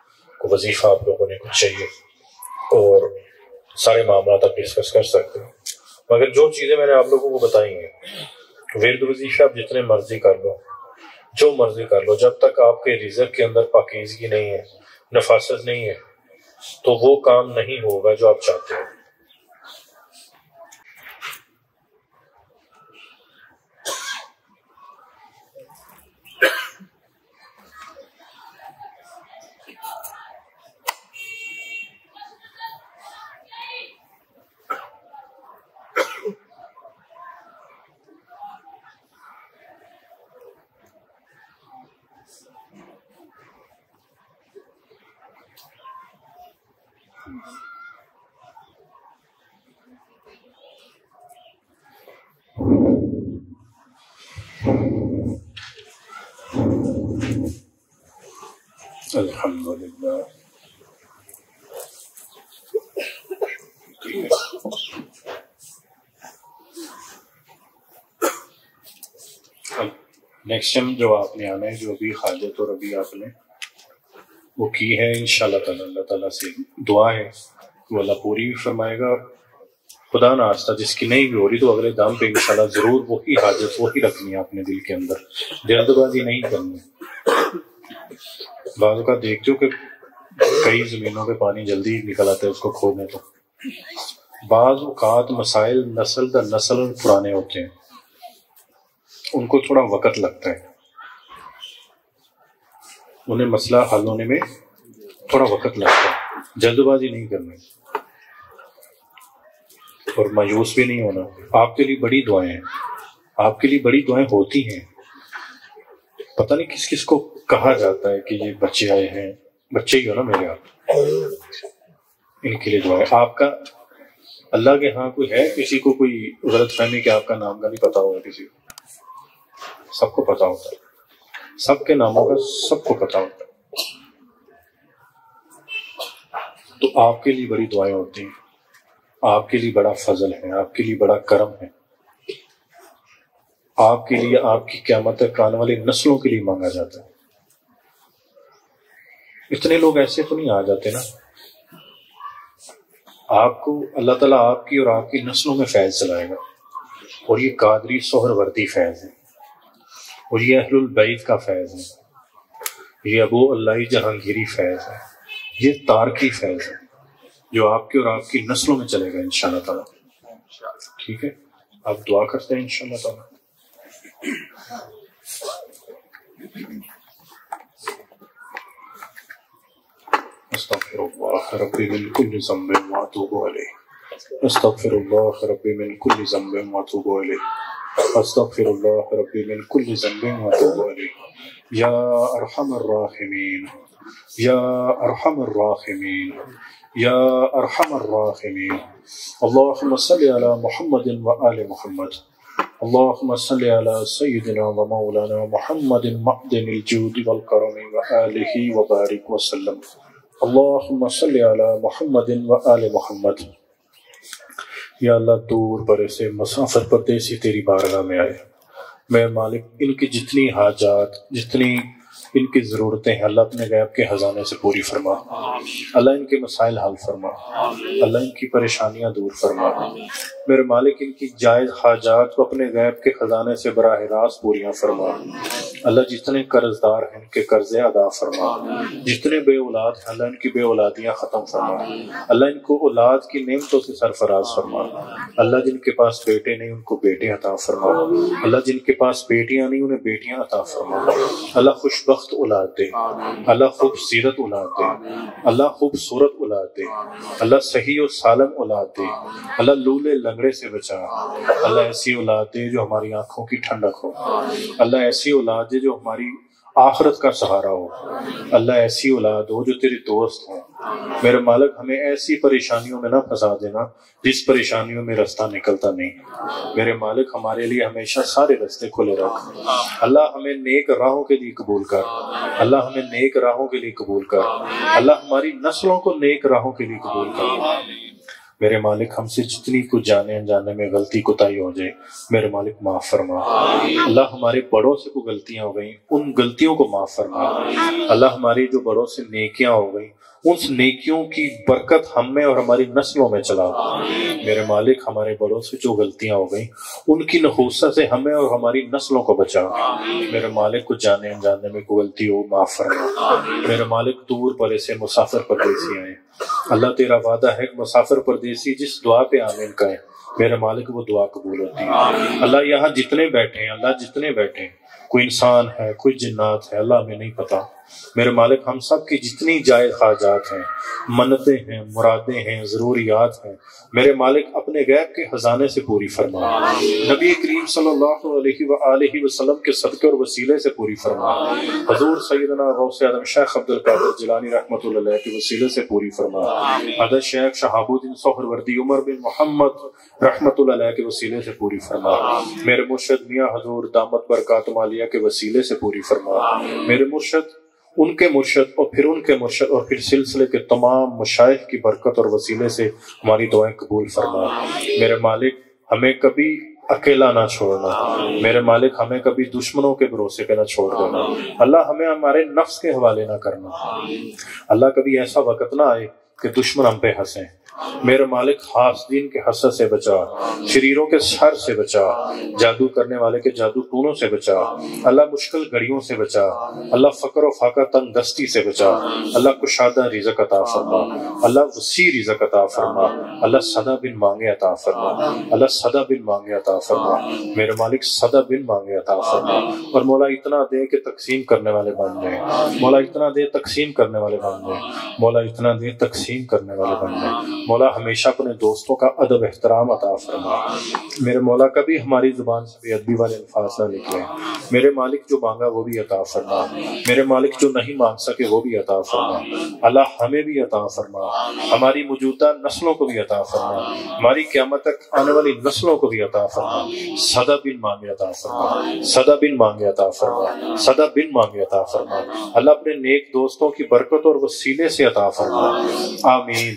को वजीफा आप लोगों ने कुछ चाहिए और सारे मामला आप डिस्कस कर सकते हो। मगर जो चीज़ें मैंने आप लोगों को बताई हैं वर्द वजीफा आप जितने मर्ज़ी कर लो, जो मर्ज़ी कर लो, जब तक आपके रिज़र्व के अंदर पाकिजगी नहीं है, नफासत नहीं है तो वो काम नहीं होगा जो आप चाहते हो। नेक्स्ट टाइम जो आपने आना है, जो अभी हाजत और अभी आपने वो की है इन अल्लाह ताला से दुआ है, वो अल्लाह पूरी भी फरमाएगा। खुदा ना आस्था जिसकी नहीं भी हो रही तो अगले दाम पे इंशाल्लाह ज़रूर वही हाजत, वही रखनी है अपने दिल के अंदर। जल्दबाजी नहीं करनी। बाजू का देखते हो कि कई जमीनों पे पानी जल्दी निकल आता है उसको खोदने तो। बाज अवकात मसाइल नस्ल दर नस्ल पुराने होते हैं। उनको थोड़ा वक़्त लगता है। उन्हें मसला हल होने में थोड़ा वक़्त लगता है। जल्दबाजी नहीं करनी। और मायूस भी नहीं होना। आपके लिए बड़ी दुआएँ हैं। आपके लिए बड़ी दुआएँ होती हैं। पता नहीं किस किस को कहा जाता है कि ये बच्चे आए हैं। बच्चे ही हो ना मेरे आप। इनके लिए दुआ है आपका अल्लाह के यहाँ कोई है किसी को कोई गलत फहमी कि आपका नाम का नहीं पता होगा किसी को? सबको पता होता है। सबके नामों का सबको पता होता है। तो आपके लिए बड़ी दुआएँ होती हैं। आपके लिए बड़ा फजल है, आपके लिए बड़ा करम है। आपके लिए आपकी क्यामत आने वाली नस्लों के लिए मांगा जाता है। इतने लोग ऐसे तो नहीं आ जाते ना। आपको अल्लाह ताला आपकी और आपकी नस्लों में फैज चलाएगा और ये कादरी सोहरवर्दी फैज है। और ये अहलुल बैत का फैज है। ये अबू अल्लाह जहांगीरी फैज है। ये तारकी फैज है, जो आपके और आपकी नस्लों में चलेगा इन ताला। ठीक है? आप दुआ करते हैं इन ताला। अस्तगफिरुल्लाह रब्बी मिन कुल्लि ज़ंबिन व अतूबु अलैह। अस्तगफिरुल्लाह रब्बी मिन कुल्लि ज़ंबिन व अतूबु अलैह। अस्तगफिरुल्लाह रब्बी मिन कुल्लि ज़ंबिन व अतूबु अलैह या अरहमर राहिमीन या अरहमर राहिमीन या अरहमर राहिमीन अल्लाहुम्मा सल्लि अला मुहम्मदिन व आलि मुहम्मद अल्लाहुम्मा सल्लि अला सय्यिदिना व मौलाना मुहम्मदिन मअदिनिल जूद वल करम व आलिहि व बारिक व सल्लम अल्लाहुम्मा सल्लि अला मुहम्मदिन व आले मोहम्मद या अल्लाह दूर, बड़े से मुसाफिर परदेसी तेरी बारगाह में आए। मैं मालिक, इनकी जितनी हाजात, जितनी इनकी ज़रूरतें हैं। अल्लाह अपने गैब के ख़जाने से पूरी फरमा। अल्लाह इनके मसाइल हल फरमा। अल्लाह इनकी परेशानियाँ दूर फरमा। मेरे मालिक इनकी जायज़ हाजात को अपने गैब के ख़जाने से बरह रास्त पूरियाँ फरमा। अल्लाह जितने कर्जदार हैं, इनके कर्जे अदा फरमा। जितने बे औलाद हैं, अल्लाह इनकी बे औलादियाँ ख़त्म फरमा। अल्लाह इनको औलाद की नेमतों से सरफराज फरमा। अल्लाह जिनके पास बेटे नहीं, उनको बेटे अता फरमा। अल्लाह जिनके पास बेटियाँ नहीं, उन्हें बेटियाँ अता फरमा। अल्लाह खुशबक उलाते औलाद दे अल्लाह खूबसीरत औलाद दे अल्लाह खूबसूरत औलाद दे अल्लाह सही और सालम औलाद दे अल्लाह लूले लंगड़े से बचा। अल्लाह ऐसी औलाद दे जो हमारी आँखों की ठंडक हो अल्लाह ऐसी औलाद दे जो हमारी आखरत का सहारा हो। अल्लाह ऐसी औलाद हो जो तेरे दोस्त हो। मेरे मालिक, हमें ऐसी परेशानियों में ना फंसा देना जिस परेशानियों में रास्ता निकलता नहीं। मेरे मालिक, हमारे लिए हमेशा सारे रास्ते खुले रख। अल्लाह हमें नेक राहों के लिए कबूल कर। अल्लाह हमें नेक राहों के लिए कबूल कर। अल्लाह हमारी नस्लों को नेक राहों के लिए कबूल कर। मेरे मालिक हमसे जितनी कुछ जाने अनजाने में गलती कुताई हो जाए मेरे मालिक माफ़ फरमा। अल्लाह हमारे बड़ों से कोई गलतियाँ हो गई उन गलतियों को माफ़ फरमा। अल्लाह हमारी जो बड़ों से नेकियाँ हो गई उस नेकियों की बरकत हम में और हमारी नस्लों में चला। मेरे मालिक हमारे बड़ों से जो गलतियाँ हो गई उनकी नहूसा से हमें और हमारी नस्लों को बचा। मेरे मालिक को जाने अनजाने में कोई गलती हो माफ़ फरमा। मेरे मालिक दूर परे से मुसाफिर परदेसी आए। अल्लाह तेरा वादा है कि मुसाफिर परदेसी जिस दुआ पे आमीन कहे मेरे मालिक वो दुआ कबूल होती है। अल्लाह यहाँ जितने बैठे हैं अल्लाह जितने बैठे हैं कोई इंसान है कोई जिन्नात है अल्लाह हमें नहीं पता। मेरे मालिक हम सब की जितनी जायज़ खाजात हैं मनते हैं मुरादें हैं ज़रूरियात हैं मेरे मालिक अपने गैब के खजाने से पूरी फरमा। नबी करीम सल्लल्लाहु अलैहि वसल्लम के सदक़े और वसीले से पूरी फरमा। हजूर सैदना गौस आदम शेख अब्दुल कादिर जिलानी रहमतुल्लाह के वसीले से पूरी फरमा। हदर शेख शहाबुद्दीन सोहरवर्दी उमर बिन मोहम्मद रहमतुल्लाह के वसीले से पूरी फरमा। मेरे मुर्शद मियाँ हजूर दामत बरकात मालिया के वसीले से पूरी फरमा। मेरे मुर्शद उनके मुर्शद और फिर उनके मुर्शद और फिर सिलसिले के तमाम मशाइ की बरकत और वसीले से हमारी दुआएँ कबूल फरमा। मेरे मालिक हमें कभी अकेला ना छोड़ना। मेरे मालिक हमें कभी दुश्मनों के भरोसे पे ना छोड़ देना। अल्लाह हमें हमारे नफ्स के हवाले ना करना। अल्लाह कभी ऐसा वक्त ना आए कि दुश्मन हम पे हंसे। मेरे मालिक दिन के हसद से बचा, शरीरों के सर से बचा, जादू करने वाले के जादू टूनों से बचा, अल्लाह मुश्किल घड़ियों से बचा, अल्लाह फकर फाका तंग दस्ती से बचा, अल्लाह कुशादा रिजक अता फरमा, अल्लाह वसी रिजक अता फरमा, अल्लाह सदा बिन मांगे अता फरमा, अल्लाह सदा बिन मांगे अता फरमा, मेरे मालिक सदा बिन मांगे अता फरमा, और मौला इतना दे के तकसीम करने वाले बन जाए, मौला इतना दे तकसीम करने वाले बन जाए, मौला इतना दे तकसीम करने वाले बन जाए। मौला हमेशा अपने दोस्तों का अदब एहतराम अता फरमा मेरे मौला कभी हमारी ज़ुबान से बेअदबी वाले अल्फाज ना निकले मेरे मालिक जो मांगा वो भी अता फरमा मेरे मालिक जो नहीं मांग सके वो भी अता फरमा अल्लाह हमें भी अता फरमा हमारी मौजूदा नस्लों को भी अता फरमा हमारी क्यामत तक आने वाली नस्लों को भी अता फरमा सदा बिन मांगे अता फरमा सदा बिन मांगे अता फरमा सदा बिन मांगे अता फरमा अल्लाह अपने नेक दोस्तों की बरकत और वसीले से अता फरमा आमीन